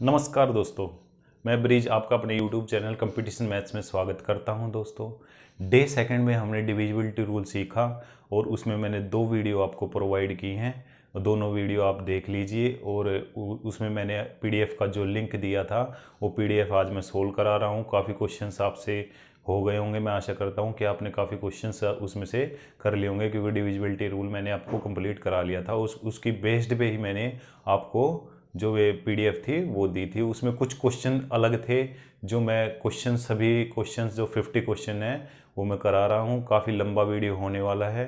नमस्कार दोस्तों, मैं ब्रिज आपका अपने यूट्यूब चैनल कंपटीशन मैथ्स में स्वागत करता हूँ दोस्तों। डे सेकंड में हमने डिविजिबिलिटी रूल सीखा और उसमें मैंने दो वीडियो आपको प्रोवाइड की हैं। दोनों वीडियो आप देख लीजिए और उसमें मैंने पीडीएफ का जो लिंक दिया था, वो पीडीएफ आज मैं सोल्व करा रहा हूँ। काफ़ी क्वेश्चन आपसे हो गए होंगे, मैं आशा करता हूँ कि आपने काफ़ी क्वेश्चन उसमें से कर लिए होंगे, क्योंकि डिविजिबिलिटी रूल मैंने आपको कंप्लीट करा लिया था। उस, उसकी बेस्ड पे ही मैंने आपको जो वे पीडीएफ थी, वो दी थी। उसमें कुछ क्वेश्चन अलग थे, जो मैं क्वेश्चन सभी क्वेश्चंस जो 50 क्वेश्चन हैं, वो मैं करा रहा हूँ। काफ़ी लंबा वीडियो होने वाला है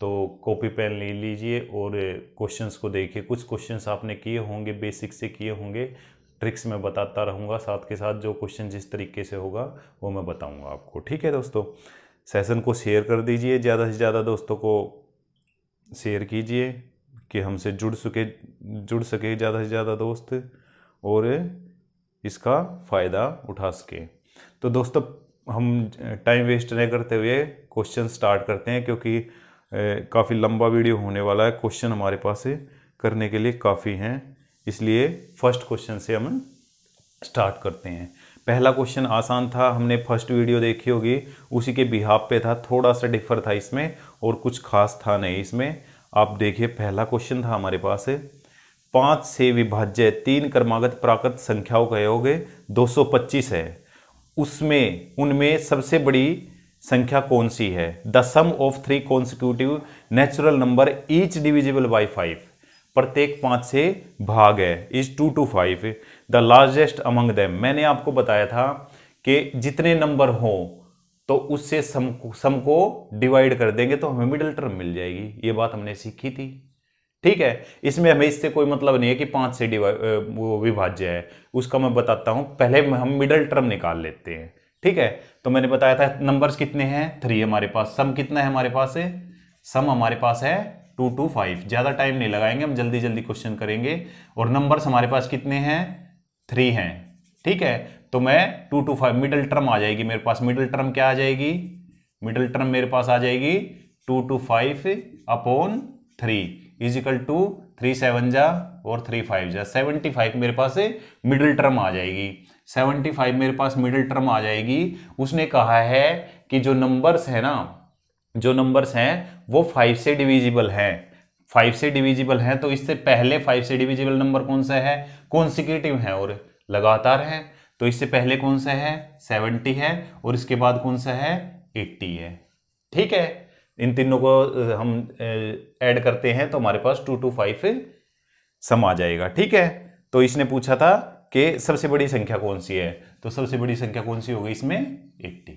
तो कॉपी पेन ले लीजिए और क्वेश्चंस को देखिए। कुछ क्वेश्चंस आपने किए होंगे बेसिक से किए होंगे ट्रिक्स मैं बताता रहूँगा साथ के साथ। जो क्वेश्चन जिस तरीके से होगा, वो मैं बताऊँगा आपको। ठीक है दोस्तों सेशन को शेयर कर दीजिए। ज़्यादा से ज़्यादा दोस्तों को शेयर कीजिए। कि हमसे जुड़ सके जुड़ सके ज़्यादा से ज़्यादा दोस्त और इसका फ़ायदा उठा सके। तो दोस्तों हम टाइम वेस्ट नहीं करते हुए क्वेश्चन स्टार्ट करते हैं क्योंकि काफ़ी लंबा वीडियो होने वाला है। क्वेश्चन हमारे पास करने के लिए काफ़ी हैं। इसलिए फ़र्स्ट क्वेश्चन से हम स्टार्ट करते हैं। पहला क्वेश्चन आसान था, हमने फ़र्स्ट वीडियो देखी होगी। उसी के बिहाब पे था, थोड़ा सा डिफर था इसमें और कुछ खास था नहीं इसमें। आप देखिए, पहला क्वेश्चन था हमारे पास पाँच से विभाज्य, तीन क्रमागत प्राकृत संख्याओं का योग 225 है। उसमें, उनमें सबसे बड़ी संख्या कौन सी है? The sum of three consecutive natural number each divisible by five प्रत्येक पाँच से भाग है is two two five the largest among them मैंने आपको बताया था कि जितने नंबर हो तो उससे सम सम को डिवाइड कर देंगे तो हमें मिडिल टर्म मिल जाएगी। ये बात हमने सीखी थी। ठीक है? इसमें हमें इससे कोई मतलब नहीं है कि पाँच से डिवाइड वो विभाज्य है। उसका मैं बताता हूँ। पहले हम मिडल टर्म निकाल लेते हैं। ठीक है? तो मैंने बताया था नंबर्स कितने हैं? थ्री हमारे पास। सम कितना है हमारे पास? है सम हमारे पास है टू टू फाइव ज़्यादा टाइम नहीं लगाएँगे, हम जल्दी जल्दी क्वेश्चन करेंगे। और नंबर्स हमारे पास कितने हैं? थ्री हैं। ठीक है? तो मैं two two five middle term आ जाएगी मेरे पास। मिडिल टर्म क्या आ जाएगी? मिडिल टर्म मेरे पास आ जाएगी two two five upon three equal two three seven जा और थ्री फाइव जा। सेवेंटी फाइव मेरे पास मिडिल टर्म आ जाएगी। सेवेंटी फाइव मेरे पास मिडिल टर्म आ जाएगी। उसने कहा है कि जो नंबर्स है ना, जो नंबर्स हैं, वो फाइव से डिविजिबल हैं। फाइव से डिविजिबल हैं तो इससे पहले फाइव से डिविजिबल नंबर कौन सा है? कॉन्सिक्यूटिव है और लगातार है। तो इससे पहले कौन सा है? सेवेंटी है। और इसके बाद कौन सा है? एट्टी है। ठीक है? इन तीनों को हम ऐड करते हैं तो हमारे पास टू टू फाइव सम आ जाएगा। ठीक है? तो इसने पूछा था कि सबसे बड़ी संख्या कौन सी है? तो सबसे बड़ी संख्या कौन सी होगी इसमें? एट्टी।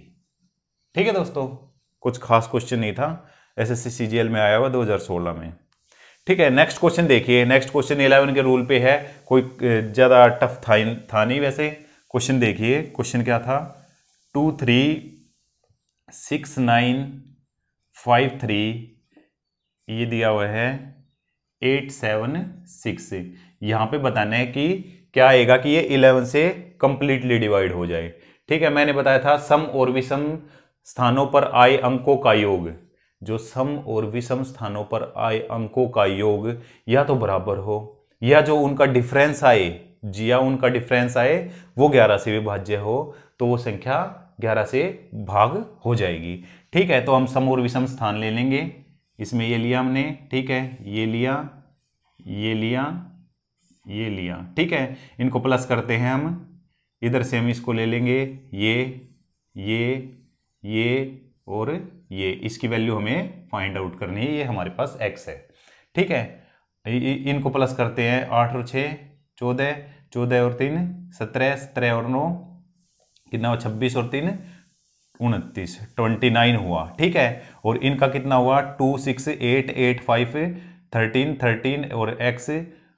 ठीक है दोस्तों? कुछ खास क्वेश्चन नहीं था। एस एस सी में आया हुआ 2016 में। ठीक है? नेक्स्ट क्वेश्चन देखिए। नेक्स्ट क्वेश्चन इलेवन के रूल पे है। कोई ज़्यादा टफ था था नहीं वैसे। क्वेश्चन देखिए, क्वेश्चन क्या था? Two three six nine five three, ये दिया हुआ है एट सेवन सिक्स। यहाँ पे बताना है कि क्या आएगा कि ये इलेवन से कंप्लीटली डिवाइड हो जाए। ठीक है, मैंने बताया था सम और विषम स्थानों पर आए अंकों का योग। जो सम और विषम स्थानों पर आए अंकों का योग, या तो बराबर हो, या जो उनका डिफरेंस आए जिया उनका डिफरेंस आए, वो 11 से विभाज्य हो तो वो संख्या 11 से भाग हो जाएगी। ठीक है तो हम सम और विषम स्थान ले लेंगे। इसमें ये लिया हमने, ठीक है, ये लिया ये लिया ये लिया। ठीक है, इनको प्लस करते हैं हम। इधर से हम इसको ले लेंगे, ये ये ये और ये। इसकी वैल्यू हमें फाइंड आउट करनी है, ये हमारे पास एक्स है। ठीक है इनको प्लस करते हैं आठ और छः चौदह चौदह और तीन, सत्रह सत्रह और नौ, कितना हुआ? छब्बीस और तीन, उनतीस ट्वेंटी नाइन हुआ, ठीक है? और इनका कितना हुआ? Two, six, eight eight, five, thirteen thirteen और एक्स,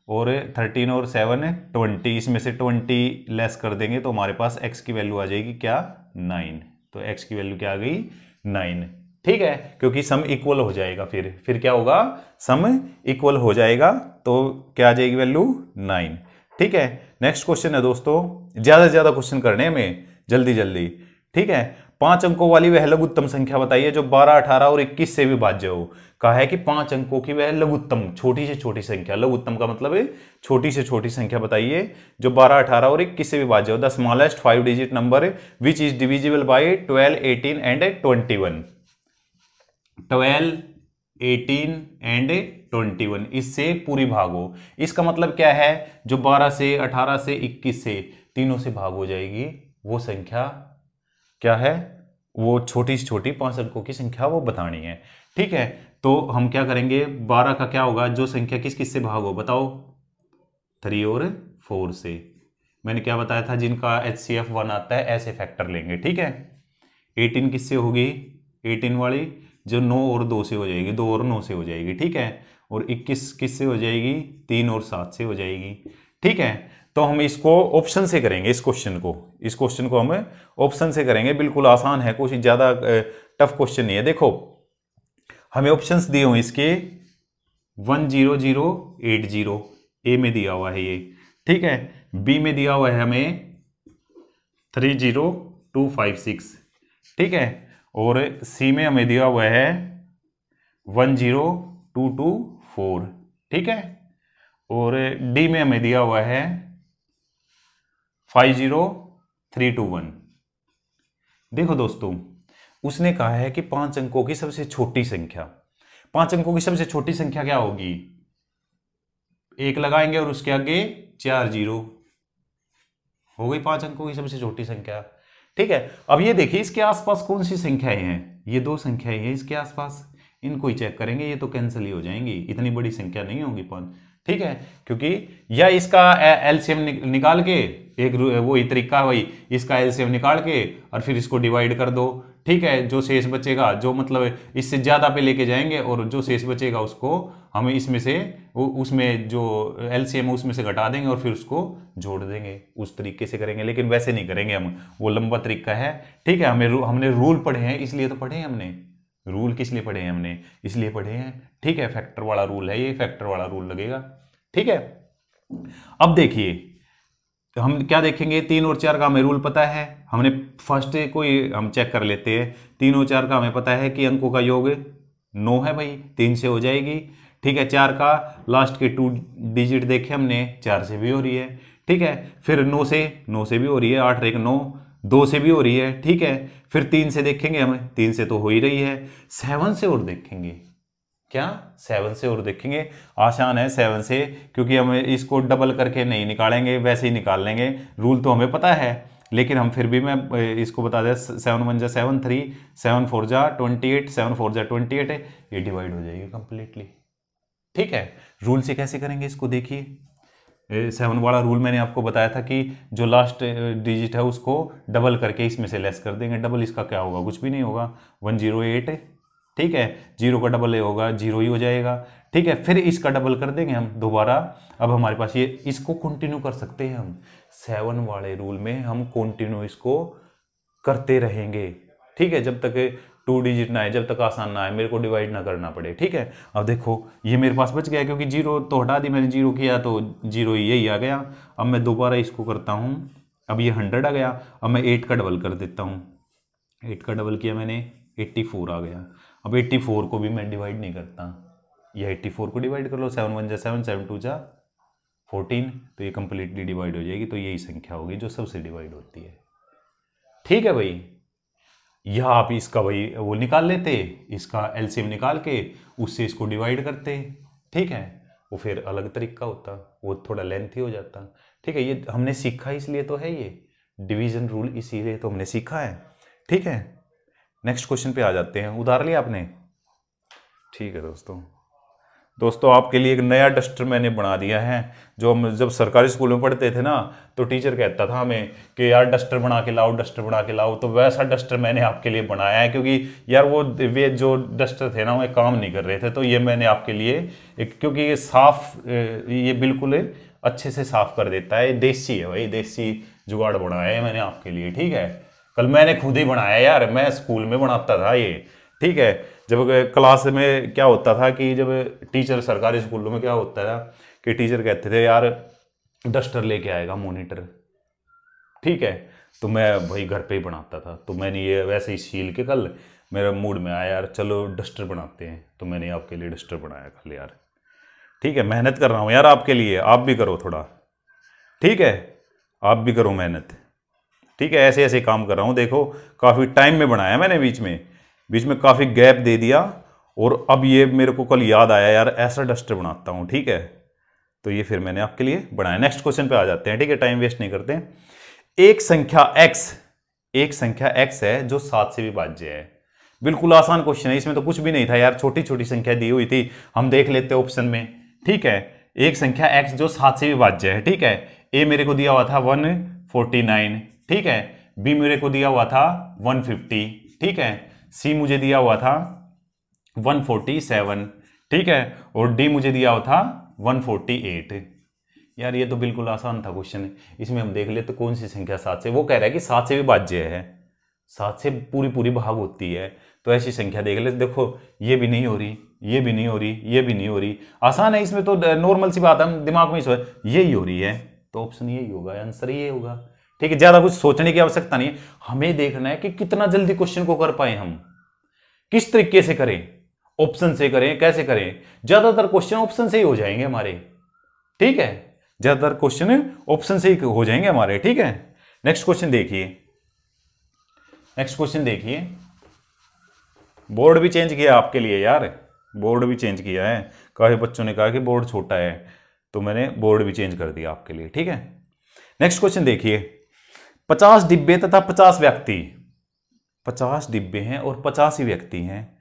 और थर्टीन और सेवन, ट्वेंटी, इसमें से ट्वेंटी लेस कर देंगे तो हमारे पास एक्स की वैल्यू आ जाएगी क्या? नाइन। तो एक्स की वैल्यू क्या आ गई? नाइन। ठीक है? क्योंकि सम इक्वल हो जाएगा फिर। फिर क्या होगा? सम इक्वल हो जाएगा तो क्या आ जाएगी वैल्यू? नाइन। ठीक है? नेक्स्ट क्वेश्चन है दोस्तों। ज़्यादा से ज़्यादा क्वेश्चन करने में जल्दी जल्दी। ठीक है? पाँच अंकों वाली वह लघुत्तम संख्या बताइए जो 12, 18 और 21 से भी भाज्य हो। कहा है कि पाँच अंकों की वह लघुत्तम छोटी से छोटी संख्या। लघुत्तम का मतलब है छोटी से छोटी संख्या बताइए जो 12, 18 और 21 से भी भाज्य हो। The smallest five digit number which is divisible by 12, 18 and 21 12, 18 and 21 इससे पूरी भाग। इसका मतलब क्या है? जो 12 से 18 से 21 से तीनों से भाग हो जाएगी, वो संख्या क्या है? वो छोटी से छोटी पाँच अंकों की संख्या वो बतानी है। ठीक है तो हम क्या करेंगे? बारह का क्या होगा? जो संख्या किस किस से भाग हो बताओ। थ्री और फोर से। मैंने क्या बताया था? जिनका एच सी एफ़ वन आता है, ऐसे फैक्टर लेंगे। ठीक है, एटीन किससे होगी? एटीन वाली, जो नौ और दो से हो जाएगी, दो और नौ से हो जाएगी। ठीक है और इक्कीस किस से हो जाएगी? तीन और सात से हो जाएगी। ठीक है? तो हम इसको ऑप्शन से करेंगे, इस क्वेश्चन को। इस क्वेश्चन को हम ऑप्शन से करेंगे। बिल्कुल आसान है कुछ ज़्यादा टफ क्वेश्चन नहीं है। देखो, हमें ऑप्शंस दिए हुए इसके। One zero zero, eight zero. A में दिया हुआ है ये। ठीक है? बी में दिया हुआ है हमें three zero two five six ठीक है? और सी में हमें दिया हुआ है one zero two two four, ठीक है? और डी में हमें दिया हुआ है five zero three two one देखो दोस्तों, उसने कहा है कि पाँच अंकों की सबसे छोटी संख्या। पाँच अंकों की सबसे छोटी संख्या क्या होगी? एक लगाएँगे और उसके आगे चार ज़ीरो हो गई पाँच अंकों की सबसे छोटी संख्या। ठीक है? अब ये देखिए, इसके आसपास कौन सी संख्याएँ हैं? ये दो संख्याएँ हैं इसके आसपास। इनको ही चेक करेंगे, ये तो कैंसिल ही हो जाएँगी। इतनी बड़ी संख्या नहीं होगी पाँच ठीक है? क्योंकि या इसका एलसीएम निकाल के, एक वही तरीका वही इसका एलसीएम निकाल के और फिर इसको डिवाइड कर दो। ठीक है? जो शेष बचेगा, जो मतलब इससे ज़्यादा पे लेके जाएँगे और जो शेष बचेगा, उसको हम इसमें से उसमें जो एलसीएम है, उसमें से घटा देंगे और फिर उसको जोड़ देंगे। उस तरीके से करेंगे, लेकिन वैसे नहीं करेंगे हम। वो लंबा तरीका है। ठीक है? हमें हमने रूल पढ़े हैं, इसलिए तो पढ़े हैं हमने। रूल किस लिए पढ़े हैं हमने? इसलिए पढ़े हैं। ठीक है फैक्टर वाला रूल है ये फैक्टर वाला रूल लगेगा। ठीक है? अब देखिए तो हम क्या देखेंगे? तीन और चार का हमें रूल पता है। हमने फ़र्स्ट कोई हम चेक कर लेते हैं। तीन और चार का हमें पता है कि अंकों का योग नौ है भाई, तीन से हो जाएगी। ठीक है, चार का लास्ट के टू डिजिट देखे हमने, चार से भी हो रही है। ठीक है, फिर नौ से नौ से भी हो रही है, आठ एक नौ, दो से भी हो रही है। ठीक है फिर तीन से देखेंगे हमें, तीन से तो हो ही रही है। सेवन से और देखेंगे। क्या? सेवन से और देखेंगे। आसान है सेवन से, क्योंकि हम इसको डबल करके नहीं निकालेंगे, वैसे ही निकाल लेंगे। रूल तो हमें पता है, लेकिन हम फिर भी मैं इसको बता दें सेवन वन जा सेवन थ्री सेवन फोर जा ट्वेंटी एट सेवन फोर जा ट्वेंटी एट ये डिवाइड हो जाएगी कंप्लीटली ठीक है? रूल से कैसे करेंगे इसको देखिए। सेवन वाला रूल मैंने आपको बताया था कि जो लास्ट डिजिट है उसको डबल करके इसमें से लेस कर देंगे। डबल इसका क्या होगा? कुछ भी नहीं होगा। वन ज़ीरो एट ठीक है? ज़ीरो का डबल होगा ज़ीरो ही हो जाएगा। ठीक है? फिर इसका डबल कर देंगे हम दोबारा। अब हमारे पास ये, इसको कंटिन्यू कर सकते हैं हम। सेवन वाले रूल में हम कंटिन्यू इसको करते रहेंगे। ठीक है? जब तक टू डिजिट ना है जब तक आसान ना है मेरे को डिवाइड ना करना पड़े, ठीक है? अब देखो, ये मेरे पास बच गया क्योंकि ज़ीरो तो हटा दी मैंने, ज़ीरो किया तो ज़ीरो यही आ गया। अब मैं दोबारा इसको करता हूँ, अब ये हंड्रेड आ गया, अब मैं एट का डबल कर देता हूँ। एट का डबल किया मैंने एट्टी फोर आ गया। अब एट्टी फोर को भी मैं डिवाइड नहीं करता। ये एट्टी फोर को डिवाइड कर लो सेवन वन जा सेवन सेवन टू जा फोर्टीन तो ये कंप्लीटली डिवाइड हो जाएगी तो यही संख्या होगी जो सबसे डिवाइड होती है। ठीक है भाई? यह आप इसका वही, वो निकाल लेते, इसका एलसीएम निकाल के उससे इसको डिवाइड करते, ठीक है? वो फिर अलग तरीका होता, वो थोड़ा लेंथी हो जाता। ठीक है, ये हमने सीखा इसलिए तो है ये। डिवीज़न रूल इसीलिए तो हमने सीखा है। ठीक है? नेक्स्ट क्वेश्चन पे आ जाते हैं। उधार लिया आपने? ठीक है दोस्तों। दोस्तों, आपके लिए एक नया डस्टर मैंने बना दिया है। जो हम जब सरकारी स्कूल में पढ़ते थे ना तो टीचर कहता था हमें कि, यार, डस्टर बना के लाओ, डस्टर बना के लाओ। तो वैसा डस्टर मैंने आपके लिए बनाया है, क्योंकि, यार, वो वे जो डस्टर थे ना, वो काम नहीं कर रहे थे। तो ये मैंने आपके लिए एक, क्योंकि ये साफ़ ये बिल्कुल अच्छे से साफ़ कर देता है। देसी है भाई, देसी जुगाड़ बनाया है मैंने आपके लिए, ठीक है? कल मैंने खुद ही बनाया यार। मैं स्कूल में बनाता था ये, ठीक है? जब क्लास में क्या होता था कि जब टीचर सरकारी स्कूलों में क्या होता था कि टीचर कहते थे, यार, डस्टर लेके आएगा मोनीटर। ठीक है तो मैं भाई घर पे ही बनाता था। तो मैंने ये वैसे ही सील के कल मेरा मूड में आया, यार, चलो, डस्टर बनाते हैं। तो मैंने आपके लिए डस्टर बनाया कल, यार, ठीक है, मेहनत कर रहा हूँ यार आपके लिए, आप भी करो थोड़ा। ठीक है, आप भी करो मेहनत। ठीक है ऐसे ऐसे काम कर रहा हूँ। देखो, काफ़ी टाइम में बनाया मैंने बीच में। बीच में काफ़ी गैप दे दिया और अब ये मेरे को कल याद आया, यार, ऐसा डस्टर बनाता हूँ, ठीक है? तो ये फिर मैंने आपके लिए बनाया। नेक्स्ट क्वेश्चन पे आ जाते हैं, ठीक है? टाइम वेस्ट नहीं करते। एक संख्या x, एक संख्या x है जो सात से भी भाज्य है। बिल्कुल आसान क्वेश्चन है, इसमें तो कुछ भी नहीं था यार छोटी छोटी संख्या दी हुई थी, हम देख लेते ऑप्शन में, ठीक है? एक संख्या x जो सात से भी बाज्य है, ठीक है? ए मेरे को दिया हुआ था 149 ठीक है? बी मेरे को दिया हुआ था 150 ठीक है? सी मुझे दिया हुआ था 147 ठीक है? और डी मुझे दिया हुआ था 148 यार, ये तो बिल्कुल आसान था क्वेश्चन इसमें हम देख लेते तो कौन सी संख्या सात से। वो कह रहा है कि सात से विभाज्य है। सात से पूरी पूरी भाग होती है। तो ऐसी संख्या देख ले देखो, ये भी नहीं हो रही, ये भी नहीं हो रही, ये भी नहीं हो रही। आसान है, इसमें तो नॉर्मल सी बात है। हम दिमाग में सो यही हो रही है। तो ऑप्शन यही होगा आंसर ये होगा। ठीक है, ज़्यादा कुछ सोचने की आवश्यकता नहीं है। हमें देखना है कि कितना जल्दी क्वेश्चन को कर पाए हम। किस तरीके से करें? ऑप्शन से करें, कैसे करें? ज़्यादातर क्वेश्चन ऑप्शन से ही हो जाएँगे हमारे। ठीक है? ज़्यादातर क्वेश्चन ऑप्शन से ही हो जाएँगे हमारे, ठीक है? नेक्स्ट क्वेश्चन देखिए। नेक्स्ट क्वेश्चन देखिए। बोर्ड भी चेंज किया आपके लिए यार। बोर्ड भी चेंज किया है। काफ़ी बच्चों ने कहा कि बोर्ड छोटा है। तो मैंने बोर्ड भी चेंज कर दिया आपके लिए, ठीक है? नेक्स्ट क्वेश्चन देखिए। पचास डिब्बे तथा पचास व्यक्ति। पचास डिब्बे हैं और पचास ही व्यक्ति हैं।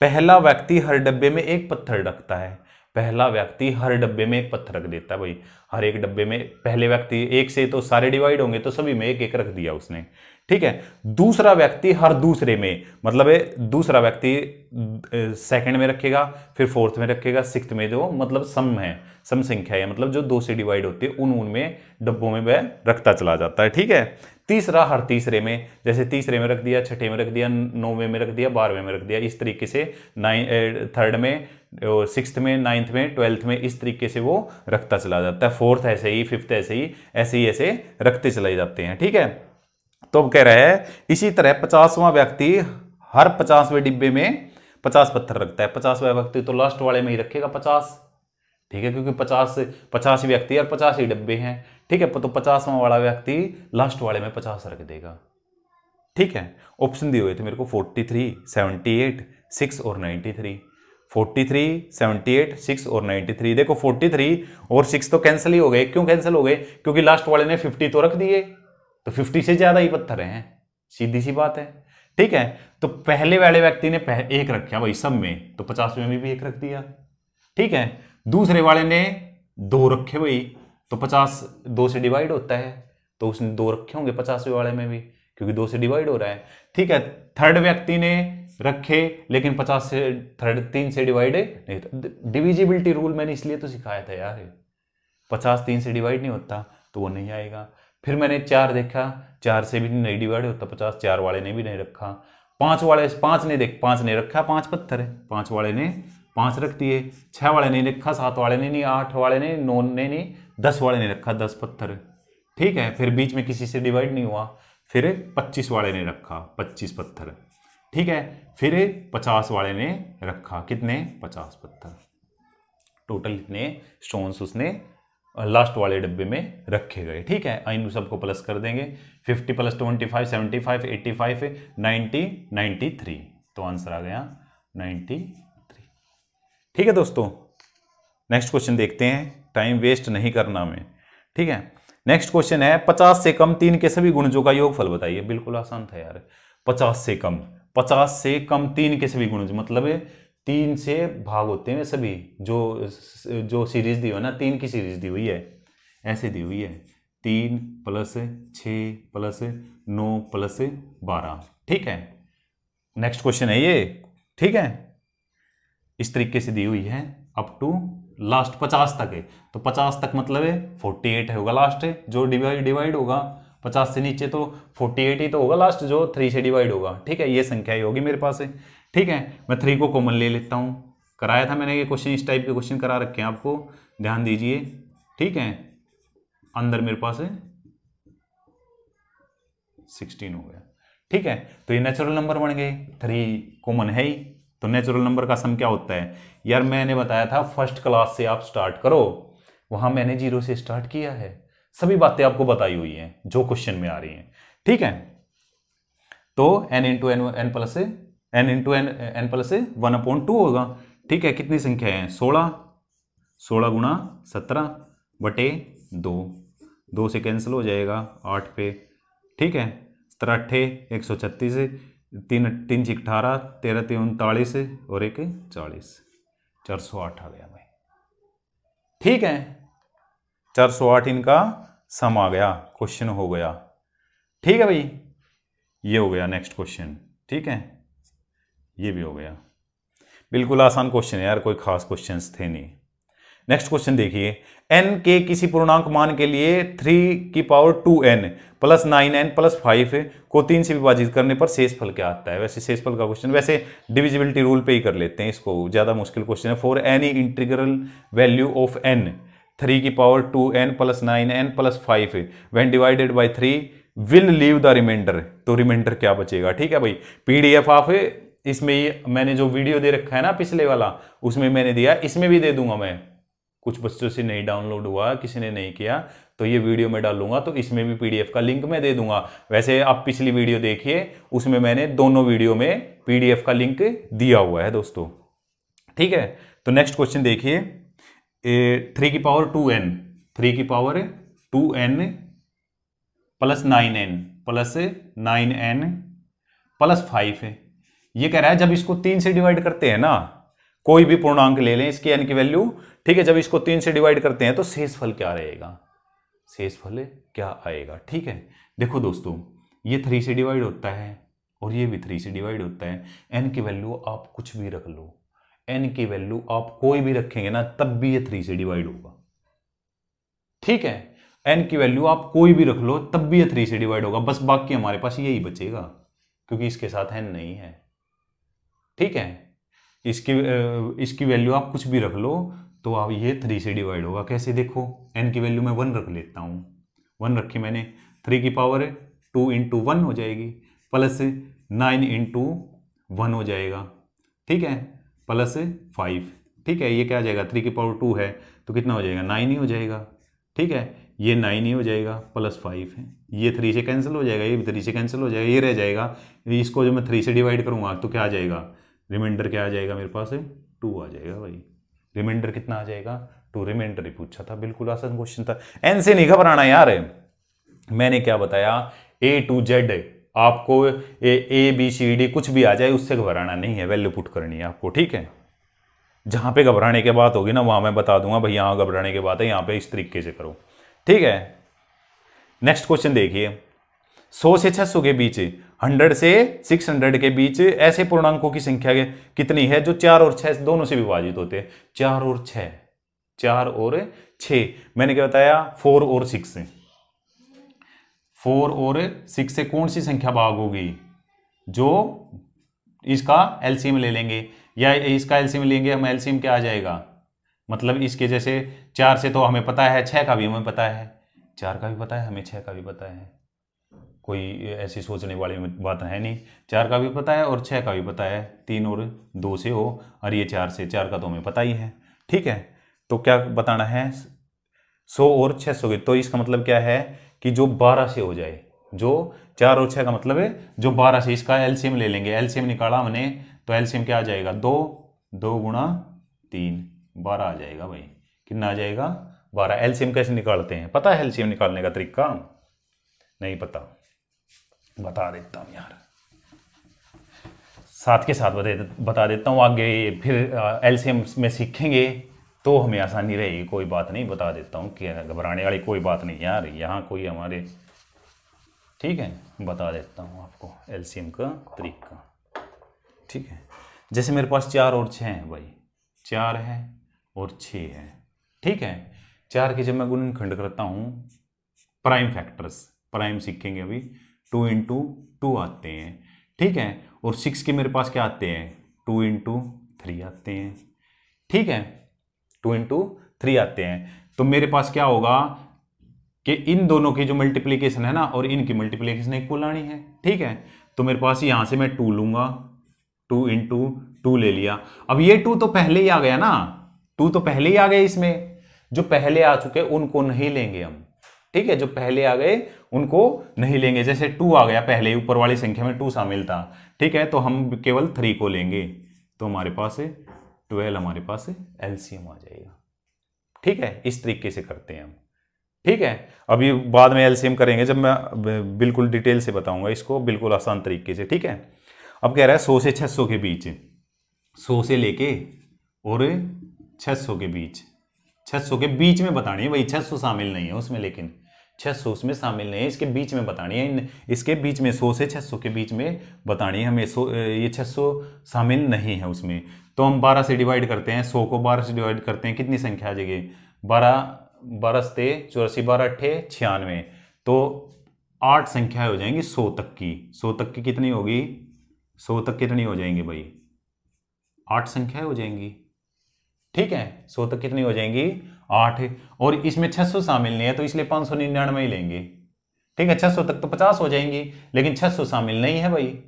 पहला व्यक्ति हर डब्बे में एक पत्थर रखता है। पहला व्यक्ति हर डब्बे में एक पत्थर रख देता है। भाई, हर एक डब्बे में पहले व्यक्ति एक से तो सारे डिवाइड होंगे तो सभी में एक एक रख दिया उसने। ठीक है? दूसरा व्यक्ति हर दूसरे में मतलब दूसरा व्यक्ति सेकंड में रखेगा, फिर फोर्थ में रखेगा सिक्स में जो मतलब सम है सम संख्या है मतलब जो दो से डिवाइड होती है, उन उनमें डब्बों में वह रखता चला जाता है, ठीक है? तीसरा हर तीसरे में, जैसे तीसरे में रख दिया, छठे में रख दिया, नौवे में रख दिया, बारहवें में रख दिया, इस तरीके से नाइन थर्ड में सिक्स में नाइन्थ में ट्वेल्थ में इस तरीके से वो रखता चला जाता है। फोर्थ ऐसे ही फिफ्थ ऐसे ही ऐसे ही ऐसे रखते चले जाते हैं, ठीक है? तो अब कह रहा है, इसी तरह पचासवां व्यक्ति हर पचासवें डिब्बे में पचास पत्थर रखता है। पचासवा व्यक्ति तो लास्ट वाले में ही रखेगा पचास। ठीक है, क्योंकि पचास पचास व्यक्ति और पचास ही डिब्बे हैं। ठीक है तो पचासवां वाला व्यक्ति लास्ट वाले में पचास रख देगा। ठीक है ऑप्शन दिए हुए थे मेरे को forty three seventy eight six और ninety three forty three seventy eight six और नाइन्टी थ्री देखो फोर्टी थ्री और सिक्स तो कैंसिल ही हो गए। क्यों कैंसिल हो गए? क्योंकि लास्ट वाले ने फिफ्टी तो रख दिए। तो फिफ्टी से ज़्यादा ही पत्थर हैं। सीधी सी बात है। ठीक है तो पहले वाले व्यक्ति ने एक रखा भाई, सब में। तो पचासवें में भी एक रख दिया। ठीक है, दूसरे वाले ने दो रखे भाई। तो पचास, दो से डिवाइड होता है। तो उसने दो रखे होंगे पचासवें वाले में भी, क्योंकि दो से डिवाइड हो रहा है। ठीक है थर्ड व्यक्ति ने रखे, लेकिन पचास से थर्ड तीन से डिवाइड नहीं डिविजिबिलिटी रूल मैंने इसलिए तो सिखाया था यार। पचास, तीन से डिवाइड नहीं होता तो वो नहीं आएगा। फिर मैंने चार देखा, चार से भी नहीं डिवाइड होता पचास चार वाले ने भी नहीं रखा। पाँच वाले, पाँच ने देख, पाँच ने रखा, पाँच पत्थर है। पाँच वाले ने पाँच रख दिए, छह वाले ने रखा, सात वाले ने नहीं, आठ वाले ने, नौ ने नहीं, दस वाले ने रखा, दस पत्थर। ठीक है, फिर बीच में किसी से डिवाइड नहीं हुआ, फिर पच्चीस वाले ने रखा, पच्चीस पत्थर। ठीक है, फिर पचास वाले ने रखा, कितने? पचास पत्थर। टोटल इतने स्टोन्स उसने लास्ट वाले डब्बे में रखे गए। ठीक है? इन सबको प्लस कर देंगे। 50 प्लस 25 75 85 90 93 तो आंसर आ गया 93 ठीक है दोस्तों? नेक्स्ट क्वेश्चन देखते हैं। टाइम वेस्ट नहीं करना में ठीक है? नेक्स्ट क्वेश्चन है 50 से कम तीन के सभी गुणजों का योगफल बताइए। बिल्कुल आसान था यार। 50 से कम 50 से कम तीन के सभी गुणज मतलब तीन से भाग होते हैं सभी। जो जो सीरीज़ दी हुई है ना, तीन की सीरीज़ दी हुई है। ऐसे दी हुई है। तीन प्लस छ प्लस नौ प्लस बारह। ठीक है? नेक्स्ट क्वेश्चन है ये। ठीक है? इस तरीके से दी हुई है। अप टू लास्ट पचास तक है। तो पचास तक मतलब है फोर्टी एट होगा लास्ट जो डिवाइड डिवाइड होगा, पचास से नीचे तो फोर्टी एट ही तो होगा लास्ट जो थ्री से डिवाइड होगा। ठीक है? ये संख्या ही होगी मेरे पास। है ठीक है, मैं थ्री को कॉमन ले लेता हूँ। कराया था मैंने ये क्वेश्चन इस टाइप के क्वेश्चन करा रखे हैं आपको। ध्यान दीजिए, ठीक है? अंदर मेरे पास है। सिक्सटीन हो गया। ठीक है तो ये नेचुरल नंबर बन गए। थ्री कॉमन है ही। तो नेचुरल नंबर का सम क्या होता है? यार, मैंने बताया था फ़र्स्ट क्लास से आप स्टार्ट करो। वहाँ मैंने ज़ीरो से स्टार्ट किया है। सभी बातें आपको बताई हुई हैं, जो क्वेश्चन में आ रही हैं। ठीक है? तो N into N N plus N into N N plus a one upon two होगा। ठीक है, कितनी संख्या है? सोलह सोलह गुणा सत्रह बटे दो। दो से कैंसिल हो जाएगा आठ पे। ठीक है, सत्रह अट्ठे, एक सौ छत्तीस, तीन तीन छिक अठारह, तेरह तीन उनतालीस और एक चालीस। चार सौ आठ आ गया भाई। ठीक है, चार सौ आठ इनका सम आ गया क्वेश्चन हो गया। ठीक है भाई, ये हो गया नेक्स्ट क्वेश्चन ठीक है ये भी हो गया। बिल्कुल आसान क्वेश्चन है यार, कोई खास क्वेश्चन थे नहीं। नेक्स्ट क्वेश्चन देखिए एन के किसी पूर्णांक मान के लिए थ्री की power two N plus nine N plus five को तीन से विभाजित करने पर शेष फल क्या आता है? वैसे शेष फल का क्वेश्चन वैसे डिविजिबिलिटी रूल पे ही कर लेते हैं इसको। ज़्यादा मुश्किल क्वेश्चन है। For any integral value of N three की power two N plus nine N plus five when divided by three will leave the remainder तो रिमाइंडर क्या बचेगा? ठीक है भाई। पीडीएफ आप इसमें मैंने जो वीडियो दे रखा है ना पिछले वाला, उसमें मैंने दिया, इसमें भी दे दूँगा मैं। कुछ बच्चों से नहीं डाउनलोड हुआ, किसी ने नहीं किया तो ये वीडियो में डालूँगा तो इसमें भी पीडीएफ का लिंक मैं दे दूँगा। वैसे आप पिछली वीडियो देखिए, उसमें मैंने दोनों वीडियो में पीडीएफ का लिंक दिया हुआ है दोस्तों। ठीक है तो नेक्स्ट क्वेश्चन देखिए। थ्री की पावर टू एन थ्री की power two N plus nine N plus nine N plus five है ये कह रहा है, जब इसको तीन से डिवाइड करते हैं ना, कोई भी पूर्णांक ले लें, इसकी एन की वैल्यू ठीक है, जब इसको तीन से डिवाइड करते हैं तो शेष फल क्या रहेगा? शेष फल क्या आएगा? ठीक है, देखो दोस्तों, ये थ्री से डिवाइड होता है और ये भी थ्री से डिवाइड होता है। एन की वैल्यू आप कुछ भी रख लो एन की वैल्यू आप कोई भी रखेंगे ना, तब भी ये थ्री से डिवाइड होगा। ठीक है एन की वैल्यू आप कोई भी रख लो, तब भी ये थ्री से डिवाइड होगा। बस बाकी हमारे पास यही बचेगा, क्योंकि इसके साथ एन नहीं है। ठीक है? इसकी इसकी वैल्यू आप कुछ भी रख लो तो आप ये थ्री से डिवाइड होगा। कैसे देखो? एन की वैल्यू मैं वन रख लेता हूँ। वन रखी मैंने थ्री की पावर है टू इंटू वन हो जाएगी। प्लस नाइन इंटू वन हो जाएगा। ठीक है? प्लस फाइव ठीक है? ये क्या आ जाएगा? थ्री की पावर टू है तो कितना हो जाएगा? नाइन ही हो जाएगा। ठीक है? ये नाइन ही हो जाएगा प्लस फाइव है। ये थ्री से कैंसिल हो जाएगा, ये थ्री से कैंसिल हो जाएगा, ये रह जाएगा। इसको जो मैं थ्री से डिवाइड करूँगा तो क्या आ जाएगा? रिमाइंडर क्या आ जाएगा मेरे पास टू आ जाएगा भाई। रिमाइंडर कितना आ जाएगा? टू रिमाइंडर ही पूछा था। बिल्कुल आसान क्वेश्चन था। एन से नहीं घबराना यार। मैंने क्या बताया? ए टू जेड आपको ए ए बी सी डी कुछ भी आ जाए, उससे घबराना नहीं है। वैल्यू पुट करनी है आपको, ठीक है? जहाँ पे घबराने के बात होगी ना, वहाँ मैं बता दूँगा, भाई, यहाँ घबराने के बात है, यहाँ पे इस तरीके से करो। ठीक है? नेक्स्ट क्वेश्चन देखिए। सौ से छह सौ के बीच हंड्रेड से सिक्स हंड्रेड के बीच ऐसे पूर्णांकों की संख्या कितनी है, जो चार और छह, दोनों से विभाजित होते हैं। चार और छ चार और छ मैंने क्या बताया? फोर और सिक्स। से फोर और सिक्स से कौन सी संख्या भाग होगी? जो इसका एलसीएम ले लेंगे, या इसका एलसीएम लेंगे, हम एलसीएम क्या आ जाएगा? मतलब इसके जैसे चार से तो हमें पता है, छह का भी हमें पता है। चार का भी पता है, हमें छह का भी पता है। कोई ऐसी सोचने वाली बात है नहीं। चार का भी पता है और छः का भी पता है। तीन और दो से हो, और ये चार से, चार का तो हमें पता ही है। ठीक है तो क्या बताना है? सौ और छः सौ के। तो इसका मतलब क्या है कि जो बारह से हो जाए, जो चार और छः का मतलब है, जो बारह से इसका एलसीएम ले लेंगे। एलसीएम निकाला हमने तो एलसीएम क्या आ जाएगा? दो दो गुणा तीन, बारह आ जाएगा भाई। कितना आ जाएगा? बारह। एलसीएम कैसे निकालते हैं? पता है एलसीएम निकालने का तरीका? नहीं पता। बता देता हूँ यार। साथ के साथ बता देता हूँ, आगे फिर एलसीएम में सीखेंगे तो हमें आसानी रहेगी, कोई बात नहीं, बता देता हूँ कि घबराने वाली कोई बात नहीं यार, यहाँ कोई हमारे, ठीक है, बता देता हूँ आपको एलसीएम का तरीका। ठीक है, जैसे मेरे पास चार और छः हैं भाई, चार है और छः है, ठीक है, चार के जब मैं गुणनखंड करता हूँ प्राइम फैक्टर्स प्राइम सीखेंगे अभी टू इंटू टू आते हैं, ठीक है? और सिक्स के मेरे पास क्या आते हैं? टू इंटू थ्री आते हैं, ठीक है? टू इंटू थ्री आते हैं। तो मेरे पास क्या होगा कि इन दोनों की जो मल्टीप्लीकेशन है ना, और इनकी मल्टीप्लीकेशन एक लानी है, ठीक है? तो मेरे पास यहाँ से मैं टू लूँगा, टू इंटू टू ले लिया। अब ये टू तो पहले ही आ गया ना, टू तो पहले ही आ गया इसमें। जो पहले आ चुके उनको नहीं लेंगे हम। ठीक है, जो पहले आ गए, उनको नहीं लेंगे। जैसे टू आ गया पहले, ऊपर वाली संख्या में टू शामिल था। ठीक है तो हम केवल थ्री को लेंगे। तो हमारे पास ट्वेल्व हमारे पास एलसीएम आ जाएगा। ठीक है, इस तरीके से करते हैं हम। ठीक है, अभी बाद में एलसीएम करेंगे। जब मैं बिल्कुल डिटेल से बताऊँगा इसको, बिल्कुल आसान तरीके से। ठीक है, अब कह रहा है सौ से छह सौ के बीच। सौ से लेके और छह सौ के बीच। छह सौ के बीच में बतानी है भाई छह सौ शामिल नहीं है उसमें, लेकिन सौ उसमें शामिल नहीं है, इसके बीच में बतानी है, इसके बीच में सौ से सौ के बीच में बतानी है, हमें सौ ये सौ शामिल नहीं है उसमें। तो हम बारह से डिवाइड करते हैं, सौ को बारह से डिवाइड करते हैं, कितनी संख्या आ जाएगी? बारह बारह सते चौरासी, बारह, अट्ठे, छियानवे। तो आठ संख्याएँ हो जाएँगी सौ तक की। सौ तक की कितनी होगी? सौ तक कितनी हो जाएँगी भाई? आठ संख्याएँ हो जाएँगी। ठीक है, सौ तक कितनी हो जाएँगी? आठ और इसमें छह सौ शामिल नहीं है तो इसलिए पाँच सौ निन्यानवे ही लेंगे। ठीक है, छह सौ तक तो पचास हो जाएँगी, लेकिन छह सौ शामिल नहीं है भाई।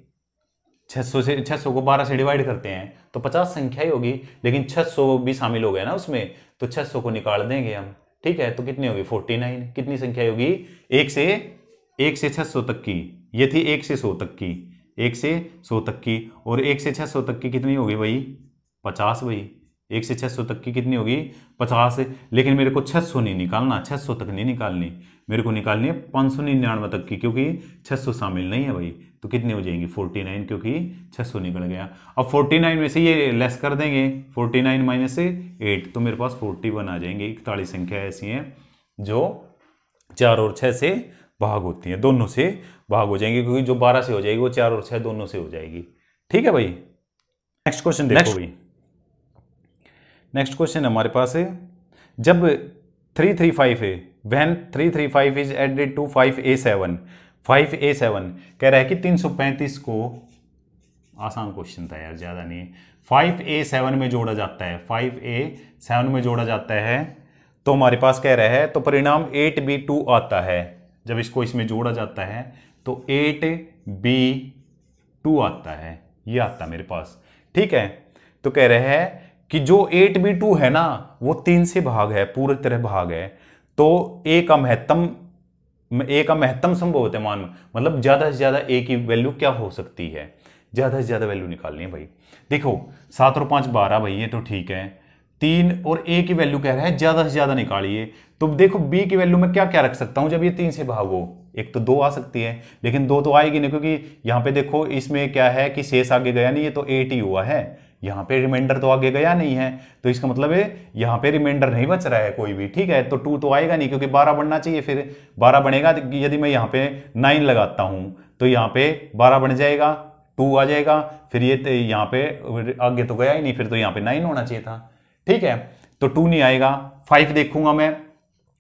छह सौ से, छह सौ को बारह से डिवाइड करते हैं तो पचास संख्या ही होगी, लेकिन छह सौ भी शामिल हो गया ना उसमें तो छह सौ को निकाल देंगे हम। ठीक है तो कितनी होगी? Forty nine. कितनी संख्या होगी? एक से एक से छह सौ तक की। ये थी एक से सौ तक की। एक से सौ तक की। और एक से छह सौ तक की कितनी होगी भाई? पचास भाई। एक से छह सौ तक की कितनी होगी? पचास लेकिन मेरे को छह सौ नहीं निकालना छह सौ तक नहीं निकालनी। मेरे को निकालनी है पाँच सौ निन्यानवे तक की क्योंकि छह सौ शामिल नहीं है भाई। तो कितनी हो जाएँगी? फोर्टी नाइन क्योंकि छह सौ निकल गया। अब फोर्टी नाइन में से ये लेस कर देंगे। फोर्टी नाइन माइनस से एट तो मेरे पास फोर्टी वन आ जाएँगे। इकतालीस संख्या ऐसी हैं जो चार और छः से भाग होती हैं। दोनों से भाग हो जाएँगे क्योंकि जो बारह से हो जाएगी वो चार और छः दोनों से हो जाएगी। ठीक है भाई? नेक्स्ट क्वेश्चन देखो भाई। नेक्स्ट क्वेश्चन हमारे पास है। जब थ्री थ्री फाइव है when three three five is added to five A seven five A seven कह रहा है कि तीन सौ पैंतीस को, आसान क्वेश्चन था यार, ज़्यादा नहीं फाइव ए सेवन में जोड़ा जाता है फाइव ए सेवन में जोड़ा जाता है तो हमारे पास कह रहा है तो परिणाम एट बी टू आता है। जब इसको इसमें जोड़ा जाता है तो एट बी टू आता है, ये आता मेरे पास। ठीक है? तो कह रहे हैं कि जो एट बी टू है ना, वो तीन से भाग है, पूरी तरह भाग है। तो ए का महत्तम ए का महत्तम संभव होता है मान मतलब ज़्यादा से ज़्यादा ए की वैल्यू क्या हो सकती है? ज़्यादा से ज़्यादा वैल्यू निकालनी है भाई। देखो, सात और पाँच बारह भाई, ये तो ठीक है। तीन और ए की वैल्यू कह रहा है, ज़्यादा से ज़्यादा निकालिए। तो देखो बी की वैल्यू में क्या क्या रख सकता हूँ जब ये तीन से भाग हो? एक तो दो आ सकती है, लेकिन दो तो आएगी नहीं, क्योंकि यहाँ पे देखो, इसमें क्या है कि शेष आगे गया नहीं, ये तो एट ही हुआ है। यहाँ पे रिमाइंडर तो आगे गया नहीं है। तो इसका मतलब है, यहाँ पे रिमाइंडर नहीं बच रहा है कोई भी, ठीक है? तो टू तो आएगा नहीं, क्योंकि बारह बनना चाहिए फिर। बारह बनेगा यदि मैं यहाँ पे नाइन लगाता हूँ तो यहाँ पे बारह बन जाएगा टू आ जाएगा, फिर ये तो यहाँ पे आगे तो गया ही नहीं, फिर तो यहाँ पे नाइन होना चाहिए था, ठीक है? तो टू नहीं आएगा। फाइव देखूँगा मैं।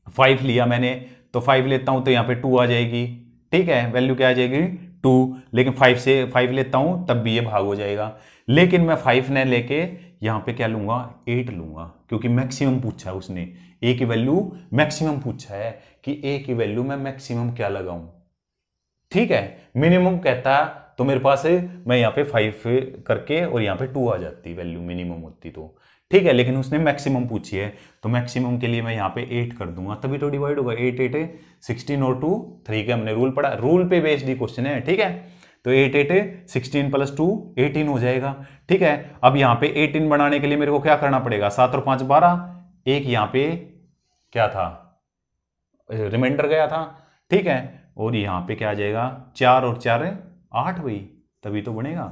फाइव लिया मैंने तो फाइव लेता हूँ तो यहाँ पे टू आ जाएगी, ठीक है? वैल्यू क्या आ जाएगी? टू लेकिन फाइव से फाइव लेता हूँ, तब भी ये भाग हो जाएगा। लेकिन मैं फाइव ने लेके यहाँ पे क्या लूँगा? एट लूँगा, क्योंकि मैक्सिमम पूछा है उसने। ए की वैल्यू मैक्सिमम पूछा है कि ए की वैल्यू मैं मैक्सिमम क्या लगाऊँ? ठीक है? मिनिमम कहता तो मेरे पास मैं यहाँ पे फाइव करके और यहाँ पे टू आ जाती वैल्यू मिनिमम होती तो। ठीक है? लेकिन उसने मैक्सिमम पूछी है तो मैक्सिमम के लिए मैं यहाँ पे एट कर दूँगा। तभी तो डिवाइड होगा। एट एट सिक्सटीन और टू थ्री के हमने रूल पढ़ा। रूल पे बेस्ड ही क्वेश्चन है, ठीक है? तो eight eight sixteen plus two eighteen हो जाएगा। ठीक है? अब यहाँ पे एटीन बनाने के लिए मेरे को क्या करना पड़ेगा? सात और पाँच बारह, एक यहाँ पे क्या था? रिमाइंडर गया था। ठीक है? और यहाँ पे क्या आ जाएगा? चार और चार आठ भाई। तभी तो बनेगा।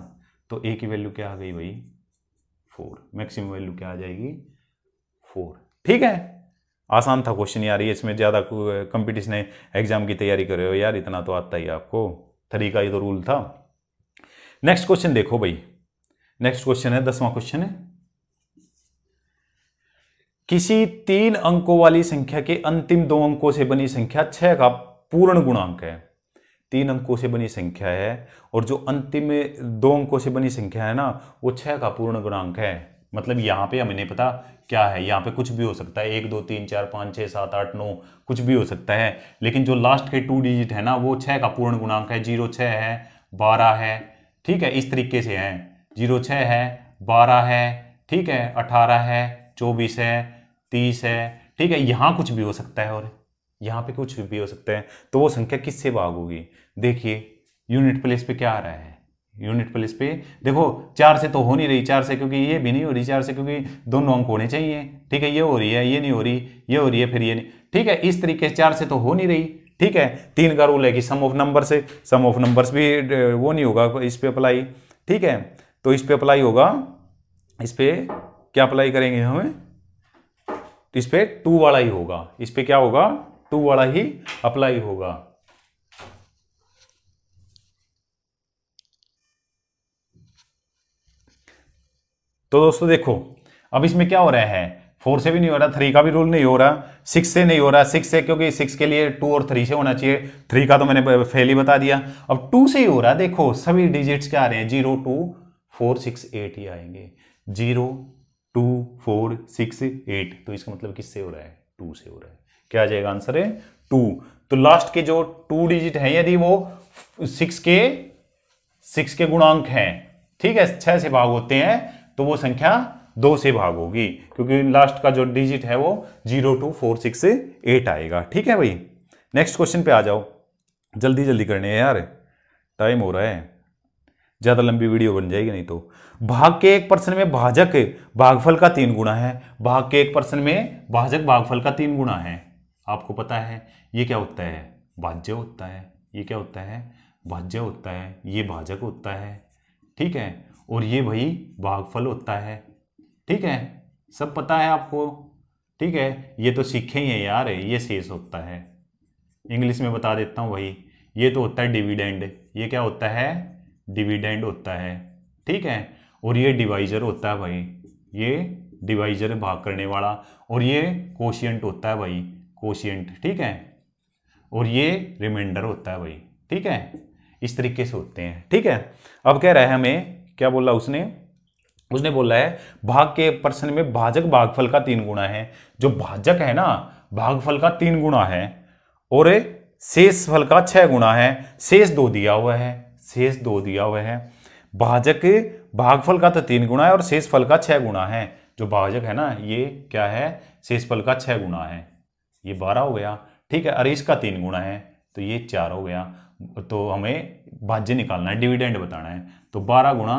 तो ए की वैल्यू क्या आ गई भाई? फोर मैक्सिमम वैल्यू क्या आ जाएगी? फोर ठीक है? आसान था क्वेश्चन यार, ये इसमें ज़्यादा कंपटीशन एग्ज़ाम की तैयारी कर रहे हो यार, इतना तो आता ही आपको। तरीका, ये तो रूल था। नेक्स्ट क्वेश्चन देखो भाई। नेक्स्ट क्वेश्चन है, दसवां क्वेश्चन है। किसी तीन अंकों वाली संख्या के अंतिम दो अंकों से बनी संख्या छह का पूर्ण गुणांक है। तीन अंकों से बनी संख्या है और जो अंतिम दो अंकों से बनी संख्या है ना, वो छह का पूर्ण गुणांक है। मतलब यहाँ पे हमें नहीं पता क्या है, यहाँ पे कुछ भी हो सकता है। एक, दो, तीन, चार, पाँच छः सात, आठ, नौ, कुछ भी हो सकता है। लेकिन जो लास्ट के टू डिजिट है ना, वो छः का पूर्ण गुणांक है, ज़ीरो छः है, बारह है, ठीक है, इस तरीके से है। ज़ीरो छः है, बारह है, ठीक है, अठारह है, चौबीस है, तीस है, ठीक है, यहाँ कुछ भी हो सकता है और यहाँ पे कुछ भी हो सकता है। तो वो संख्या किससे भाग होगी? देखिए यूनिट प्लेस पे क्या आ रहा है? यूनिट प्लेस पे। देखो, चार से तो हो नहीं रही, चार से क्योंकि ये भी नहीं हो रही, चार से क्योंकि दोनों अंक होने चाहिए। ठीक है, ये हो रही है, ये नहीं हो रही, ये हो रही है, फिर ये नहीं। ठीक है, इस तरीके से चार से तो हो नहीं रही। ठीक है, तीन का रूल है कि सम ऑफ़ नंबर से सम ऑफ़ नंबर्स भी वो नहीं होगा, इस पर अप्लाई ठीक है तो इस पे अप्लाई होगा, इस पर क्या अप्लाई करेंगे हमें? इस पर टू वाला ही होगा, इस पर क्या होगा? टू वाला ही अप्लाई होगा। तो दोस्तों देखो, अब इसमें क्या हो रहा है? फोर से भी नहीं हो रहा थ्री का भी रूल नहीं हो रहा सिक्स से नहीं हो रहा सिक्स से क्योंकि सिक्स के लिए टू और थ्री से होना चाहिए। थ्री का तो मैंने फेल ही बता दिया। अब टू से ही हो रहा, देखो, सभी डिजिट्स क्या आ रहे हैं? Zero two four six eight ही आएँगे। Zero two four six eight तो इसका मतलब किससे हो रहा है? टू से हो रहा है। क्या आ जाएगा आंसर है? टू तो लास्ट के जो टू डिजिट है, यदि वो सिक्स के सिक्स के गुणांक हैं, ठीक है, छह से भाग होते हैं तो वो संख्या दो से भाग होगी, क्योंकि लास्ट का जो डिजिट है वो zero two four six eight आएगा। ठीक है भाई? नेक्स्ट क्वेश्चन पे आ जाओ। जल्दी जल्दी करने हैं यार। टाइम हो रहा है। ज़्यादा लंबी वीडियो बन जाएगी, नहीं तो। भाग के एक पर्सन में भाजक, भागफल का तीन गुणा है। भाग के एक पर्सन में भाजक, भागफल का तीन गुणा है। आपको पता है, ये क्या होता है? भाज्य होता है। ये क्या होता है? भाज्य होता है। ये भाजक होता है। ठीक है? और ये भाई भागफल होता है। ठीक है? सब पता है आपको? ठीक है? ये तो सीखे ही हैं यार, ये शेष होता है। इंग्लिश में बता देता हूँ भाई, ये तो होता है डिविडेंड ये क्या होता है? डिविडेंड होता है। ठीक है? और ये डिवाइजर होता है भाई, ये डिवाइजर भाग करने वाला, और ये कोशियंट होता है भाई कोशियंट ठीक है? और ये रिमाइंडर होता है भाई। ठीक है? इस तरीके से होते हैं। ठीक है? अब कह रहा है हमें क्या बोला उसने? उसने बोला है, भाग के प्रश्न में भाजक भागफल का तीन गुणा है। जो भाजक है ना भागफल का तीन गुणा है, और शेष फल का छह गुणा है। शेष दो दिया हुआ है, शेष दो दिया हुआ है। भाजक भागफल का तो तीन गुणा है और शेष फल का छह गुणा है। जो भाजक है ना, ये क्या है? शेष फल का छह गुणा है। ये बारह हो गया, ठीक है? अरे इसका तीन गुणा है तो ये चार हो गया। तो हमें भाज्य निकालना है डिविडेंड बताना है। तो बारह गुणा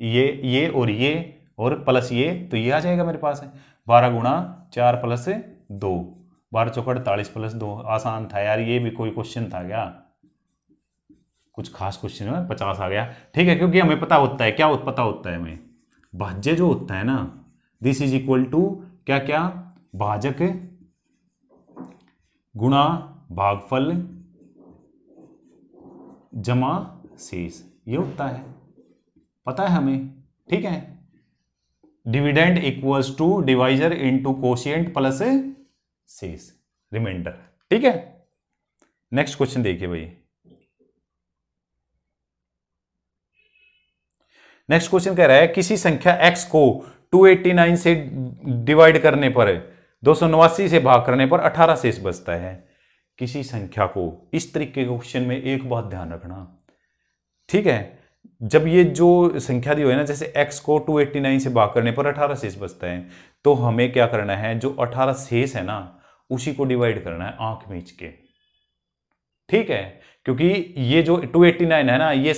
ये ये और ये और प्लस ये तो ये आ जाएगा मेरे पास। है बारह गुणा चार प्लस दो। बारह चौकड़ अड़तालीस प्लस दो, आसान था यार, ये भी कोई क्वेश्चन था क्या? कुछ खास क्वेश्चन है पचास आ गया। ठीक है, क्योंकि हमें पता होता है, क्या पता होता है हमें? भाज्य जो होता है ना दिस इज़ इक्वल टू क्या क्या भाजक गुणा भागफल जमा शेष, ये होता है। पता है हमें? ठीक है। Dividend equals to divisor into quotient plus शेष रिमाइंडर ठीक है? नेक्स्ट क्वेश्चन देखिए भाई। नेक्स्ट क्वेश्चन कह रहा है, किसी संख्या x को 289 से डिवाइड करने पर, दो सौ नवासी से भाग करने पर 18 शेष बचता है। किसी संख्या को, इस तरीके के क्वेश्चन में एक बात ध्यान रखना। ठीक है? जब ये जो संख्या दी हुई है ना, जैसे x को 289 से भाग करने पर 18 शेष बचता है तो हमें क्या करना है, जो 18 शेष है ना, उसी को डिवाइड करना है आँख मीच के। ठीक है? क्योंकि ये जो 289 है ना, ये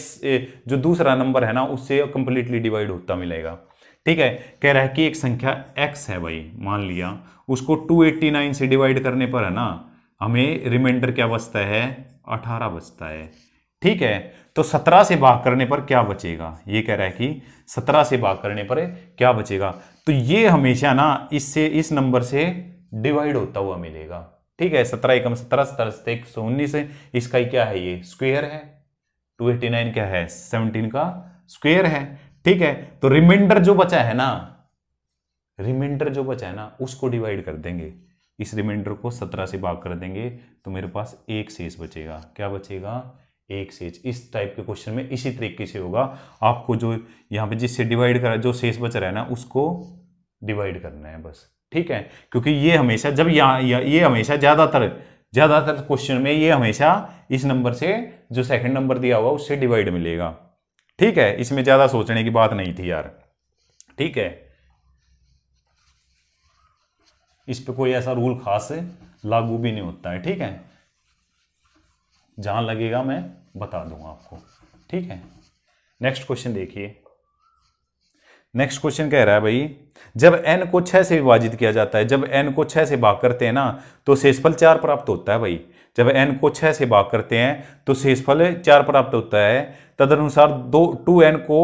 जो दूसरा नंबर है ना, उससे कंप्लीटली डिवाइड होता मिलेगा। ठीक है? कह रहा है कि एक संख्या x है भाई, मान लिया, उसको 289 से डिवाइड करने पर है ना हमें रिमाइंडर क्या बचता है? 18 बचता है। ठीक है तो 17 से भाग करने पर क्या बचेगा? ये कह रहा है कि 17 से भाग करने पर क्या बचेगा? तो ये हमेशा ना इससे, इस नंबर से डिवाइड होता हुआ मिलेगा। ठीक है, सत्रह एकम सत्रह सत्रह एक सौ उन्नीस, इसका ही क्या है ये? स्क्वेयर है। टू एटी नाइन क्या है? सेवनटीन का स्क्वेयर है। ठीक है तो रिमाइंडर जो बचा है ना रिमाइंडर जो बचा है ना, उसको डिवाइड कर देंगे। इस रिमाइंडर को सत्रह से भाग कर देंगे तो मेरे पास एक शेष बचेगा। क्या बचेगा? एक शेष। इस टाइप के क्वेश्चन में इसी तरीके से होगा। आपको जो यहाँ पे जिससे डिवाइड करा, जो शेष बच रहा है ना, उसको डिवाइड करना है बस। ठीक है? क्योंकि ये हमेशा, जब यहाँ ये हमेशा ज़्यादातर ज़्यादातर क्वेश्चन में ये हमेशा इस नंबर से, जो सेकंड नंबर दिया हुआ, उससे डिवाइड मिलेगा। ठीक है? इसमें ज़्यादा सोचने की बात नहीं थी यार। ठीक है? इस पे कोई ऐसा रूल खास लागू भी नहीं होता है, ठीक है? जहाँ लगेगा मैं बता दूँगा आपको, ठीक है? नेक्स्ट क्वेश्चन देखिए। नेक्स्ट क्वेश्चन कह रहा है भाई, जब एन को छह से विभाजित किया जाता है, जब एन को छह से भाग करते हैं ना तो शेषफल चार प्राप्त होता है भाई। जब एन को छह से भाग करते हैं तो शेषफल चार प्राप्त होता है। तदनुसार दो टू एन को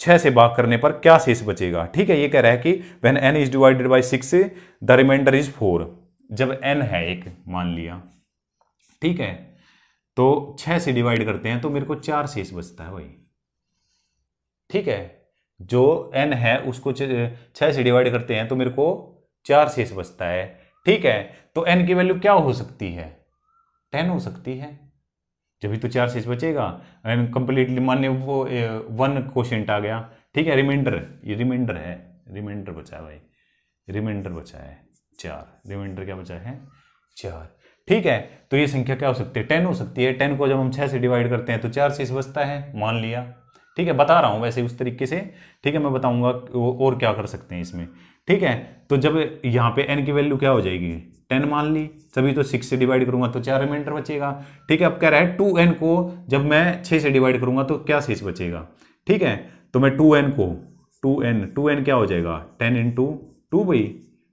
छह से भाग करने पर क्या शेष बचेगा? ठीक है, ये कह रहा है कि when N is divided by six the remainder is four जब एन है एक, मान लिया। ठीक है तो छह से डिवाइड करते हैं तो मेरे को चार शेष बचता है भाई। ठीक है, जो एन है, उसको छह से डिवाइड करते हैं तो मेरे को चार शेष बचता है। ठीक है तो एन की वैल्यू क्या हो सकती है? टेन हो सकती है। जब भी तो चार शेष बचेगा। एंड कंप्लीटली मान्य वो वन क्वेश्चन आ गया। ठीक है रिमाइंडर ये रिमाइंडर है। रिमाइंडर बचा है भाई। रिमाइंडर बचा है। चार। रिमाइंडर क्या बचा है? चार। ठीक है तो ये संख्या क्या हो सकती है? टेन हो सकती है। टेन को जब हम छह से डिवाइड करते हैं तो चार शेष बचता है। मान लिया। ठीक है, बता रहा हूँ वैसे उस तरीके से। ठीक है, मैं बताऊँगा और क्या कर सकते हैं इसमें। ठीक है तो जब यहाँ पे एन की वैल्यू क्या हो जाएगी? टेन मान ली, सभी तो सिक्स से डिवाइड करूँगा तो चार रिमाइंडर बचेगा। ठीक है, अब कह रहा है टू एन को जब मैं छः से डिवाइड करूँगा तो क्या शेष बचेगा? ठीक है तो मैं टू एन को टू एन टू एन क्या हो जाएगा? टेन इंटू टू भाई।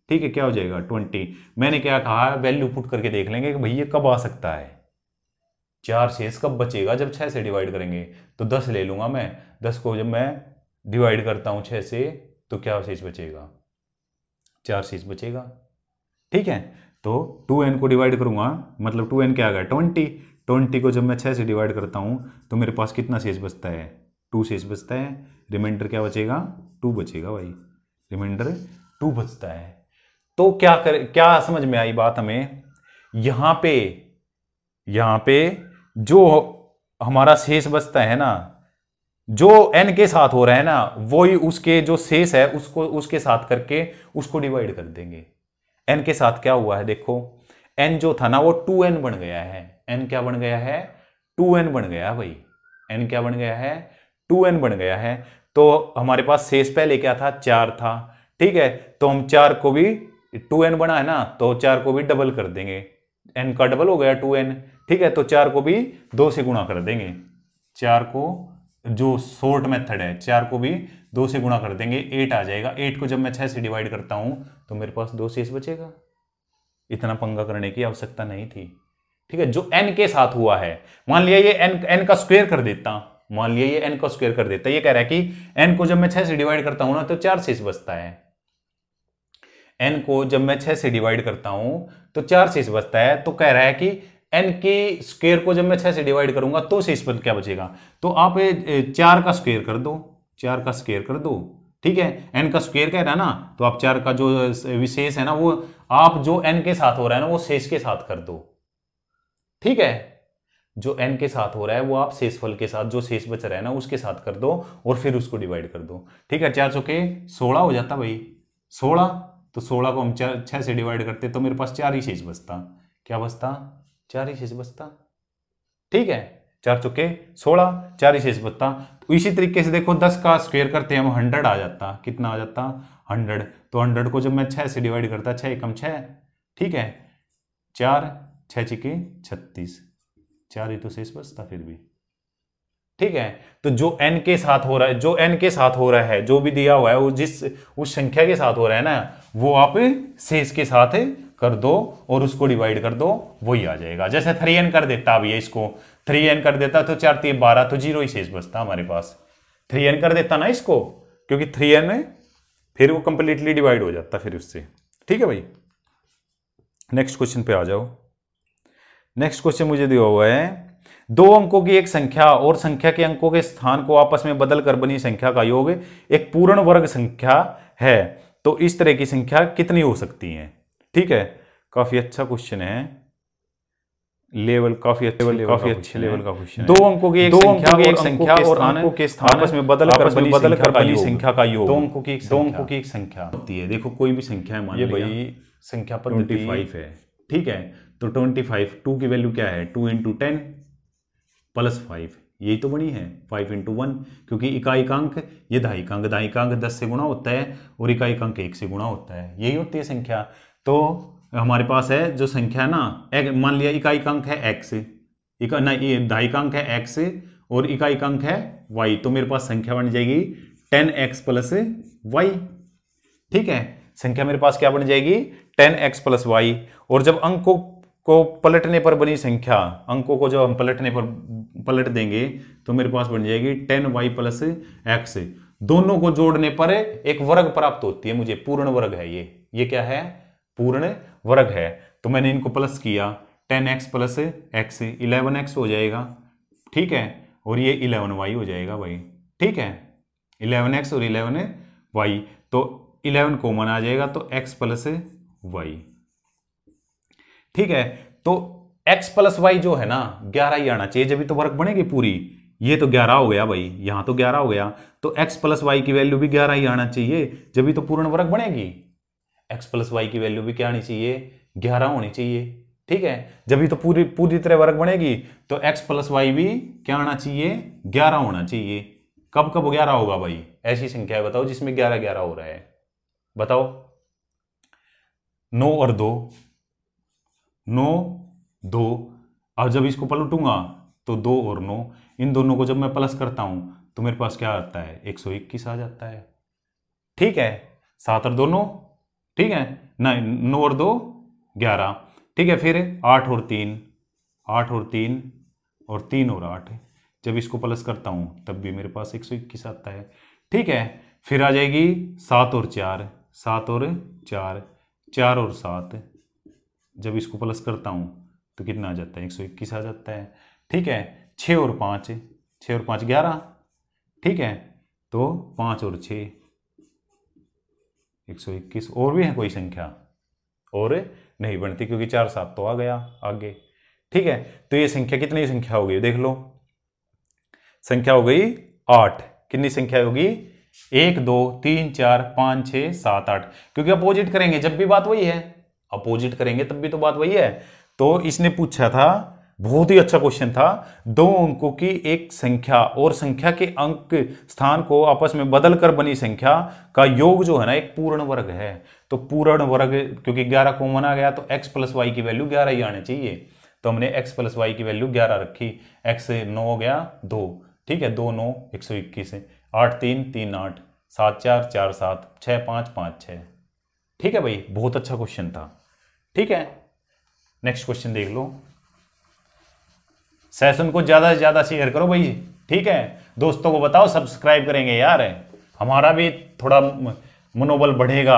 ठीक है, क्या हो जाएगा? ट्वेंटी मैंने क्या कहा? वैल्यू पुट करके देख लेंगे कि भाई ये कब आ सकता है। चार शेष कब बचेगा? जब छः से डिवाइड करेंगे तो दस ले लूँगा मैं। दस को जब मैं डिवाइड करता हूँ छः से तो क्या शेष बचेगा? चार शेष बचेगा। ठीक है? तो टू एन को डिवाइड करूँगा मतलब टू एन क्या आ गया? ट्वेंटी ट्वेंटी को जब मैं छः से डिवाइड करता हूँ तो मेरे पास कितना शेष बचता है? टू शेष बचता है। रिमाइंडर क्या बचेगा? टू बचेगा भाई। रिमाइंडर टू बचता है। तो क्या कर, क्या समझ में आई बात हमें? यहाँ पे यहाँ पे जो हमारा शेष बचता है ना, जो एन के साथ हो रहा है ना वो ही उसके जो शेष है, उसको, उसके साथ करके उसको डिवाइड कर देंगे। एन के साथ क्या हुआ है देखो एन जो था ना, वो टू एन बन गया है। एन क्या बन गया है? टू एन बन गया भाई। एन क्या बन गया है? टू एन बन गया है। तो हमारे पास शेष पहले क्या था? चार था। ठीक है तो हम चार को भी टू एन बना है ना तो चार को भी डबल कर देंगे। एन का डबल हो गया टू एन ठीक है तो चार को भी दो से गुणा कर देंगे। चार को जो शॉर्ट मेथड है, चार को भी दो से गुणा कर देंगे एट आ जाएगा। एट को जब मैं छह से डिवाइड करता हूँ तो मेरे पास दो शेष बचेगा। इतना पंगा करने की आवश्यकता नहीं थी। ठीक है, जो एन के साथ हुआ है, मान लिया ये एन एन का स्क्वेयर कर देता, मान लिया ये एन का स्क्वेयर कर देता, ये कह रहा है कि एन को जब मैं छह से डिवाइड करता हूँ ना तो चार शेष बचता है। एन को जब मैं छह से डिवाइड करता हूँ तो चार शेष बचता है तो कह रहा है कि एन के स्क्वेयर को जब मैं छह से डिवाइड करूँगा तो शेष पद क्या बचेगा? तो आप चार का स्क्वेयर कर दो, चार का स्क्वेयर कर दो, ठीक है? एन का स्क्वेयर कह रहा है ना तो आप चार का जो विशेष है ना, वो आप जो एन के साथ हो रहा है ना, वो शेष के साथ कर दो, ठीक है? जो एन के साथ हो रहा है, वो आप शेषफल के साथ, जो शेष बच रहा है ना, उसके साथ कर दो और फिर उसको डिवाइड कर दो, ठीक है? चार चौके सोलह हो जाता भाई, सोलह तो सोलह को हम चार, छह से डिवाइड करते तो मेरे पास चार ही शेष बचता, क्या बचता? चार ही शेष बचता। ठीक है, चार चुके सोलह, चार ही शेष बचता। तो इसी तरीके से देखो दस का स्क्वेयर करते हैं हम हंड्रेड आ जाता। कितना आ जाता? हंड्रेड तो हंड्रेड को जब मैं छह से डिवाइड करता, छह एकम छह। ठीक है, चार, छह चिके छत्तीस। चार ही तो शेष बचता फिर भी। ठीक है तो जो n के साथ हो रहा है, जो n के साथ हो रहा है, जो भी दिया हुआ है, वो जिस, उस संख्या के साथ हो रहा है ना, वो आप शेष के साथ कर दो और उसको डिवाइड कर दो, वही आ जाएगा। जैसे थ्री एन कर देता अब ये इसको थ्री एन कर देता तो चार तीन बारह तो ज़ीरो ही शेष बचता हमारे पास। थ्री एन कर देता ना इसको, क्योंकि थ्री एन में फिर वो कंप्लीटली डिवाइड हो जाता फिर उससे। ठीक है भाई? नेक्स्ट क्वेश्चन पे आ जाओ। नेक्स्ट क्वेश्चन मुझे दिया हुआ है, दो अंकों की एक संख्या और संख्या के अंकों के स्थान को आपस में बदल कर बनी संख्या का योग, एक पूर्ण वर्ग संख्या है तो इस तरह की संख्या कितनी हो सकती है? ठीक है? काफ़ी अच्छा क्वेश्चन है। लेवल काफ़ी अच्छे लेवल काफ़ी अच्छे लेवल का क्वेश्चन दो अंकों की दो अंकों की एक संख्या और अंकों के स्थान। आपस में बदल कर आपस में बनी बदल कर बनी संख्या का योग। दो अंकों की दो अंकों की एक संख्या। होती है। देखो कोई भी संख्या है मान ये लिया भाई संख्या पर ट्वेंटी फाइव है। ठीक है? तो ट्वेंटी फाइव टू की वैल्यू क्या है? Two into ten plus five यही तो बनी है। फाइव इंटू वन क्योंकि इकाई का अंक ये दहाई का अंक दहाई का अंक दस से गुणा होता है और इकाई का अंक एक से गुणा होता है। यही होती है संख्या। तो हमारे पास है जो संख्या है ना मान लिया इकाई अंक है एक्स इका, ना, ये अंक है एक्स और इकाई अंक है वाई तो मेरे पास संख्या बन जाएगी टेन एक्स प्लस वाई। ठीक है? संख्या मेरे पास क्या बन जाएगी? Ten X plus Y. और जब अंकों को पलटने पर बनी संख्या, अंकों को जब हम पलटने पर, पलट देंगे तो मेरे पास बन जाएगी टेन वाई प्लस एक्स। दोनों को जोड़ने पर एक वर्ग प्राप्त होती है, मुझे पूर्ण वर्ग है ये। ये क्या है? पूर्ण वर्ग है। तो मैंने इनको प्लस किया। Ten X plus X eleven X हो जाएगा। ठीक है? और ये इलेवन वाई हो जाएगा भाई। ठीक है? इलेवन एक्स और इलेवन वाई तो इलेवन कॉमन आ जाएगा तो एक्स प्लस वाई ठीक है? तो एक्स प्लस वाई जो है ना, ग्यारह ही आना चाहिए। जब तो वर्ग बनेगी पूरी। ये तो ग्यारह हो गया भाई। यहाँ तो ग्यारह हो गया। तो x प्लस वाई की वैल्यू भी ग्यारह ही आना चाहिए। जब तो पूर्ण वर्ग बनेगी। X प्लस वाई की वैल्यू भी क्या आनी चाहिए? ग्यारह होनी चाहिए। ठीक है? जब तो पूरी पूरी तरह वर्ग बनेगी तो x प्लस वाई भी क्या आना चाहिए? ग्यारह होना चाहिए। कब कब ग्यारह होगा भाई? ऐसी संख्या है, बताओ, जिसमें ग्यारह ग्यारह हो रहा है। बताओ। नौ और दो। नौ, दो। अब जब इसको पलटूँगा तो दो और नौ। इन दोनों को जब मैं प्लस करता हूँ तो मेरे पास क्या आता है? एक सौ इक्कीस आ जाता है। ठीक है? सात और दो नौ। ठीक है? ना नौ और दो, ग्यारह। ठीक है, फिर आठ और तीन। आठ और तीन और तीन और आठ। जब इसको प्लस करता हूँ, तब भी मेरे पास एक सौ इक्कीस आता है। ठीक है, फिर आ जाएगी सात और चार। सात और चार। चार और सात। जब इसको प्लस करता हूँ तो कितना आ जाता है? एक सौ इक्कीस आ जाता है। ठीक है छः और पाँच। छः और पाँच, ग्यारह। ठीक है तो पाँच और छः एक सौ इक्कीस, और भी है कोई संख्या? और नहीं बनती, क्योंकि चार सात तो आ गया आगे। ठीक है तो ये संख्या, कितनी संख्या हो गई? देख लो। संख्या हो गई आठ। कितनी संख्या होगी? एक, दो, तीन, चार, पाँच, छः, सात, आठ। क्योंकि अपोजिट करेंगे, जब भी बात वही है। अपोजिट करेंगे, तब भी तो बात वही है। तो इसने पूछा था बहुत ही अच्छा क्वेश्चन था। दो अंकों की एक संख्या और संख्या के अंक स्थान को आपस में बदल कर बनी संख्या का योग जो है ना, एक पूर्ण वर्ग है। तो पूर्ण वर्ग, क्योंकि 11 कॉमन आ गया तो x प्लस वाई की वैल्यू 11 ही आनी चाहिए। तो हमने x प्लस वाई की वैल्यू 11 रखी। x नौ हो गया, दो। ठीक है, दो नौ, एक सौ इक्कीस आठ तीन तीन आठ, सात चार चार सात छः पाँच पाँच छः ठीक है भाई, बहुत अच्छा क्वेश्चन था। ठीक है, नेक्स्ट क्वेश्चन देख लो। सेशन को ज़्यादा से ज़्यादा शेयर करो भाई, ठीक है? दोस्तों को बताओ सब्सक्राइब करेंगे यार। हमारा भी थोड़ा मनोबल बढ़ेगा।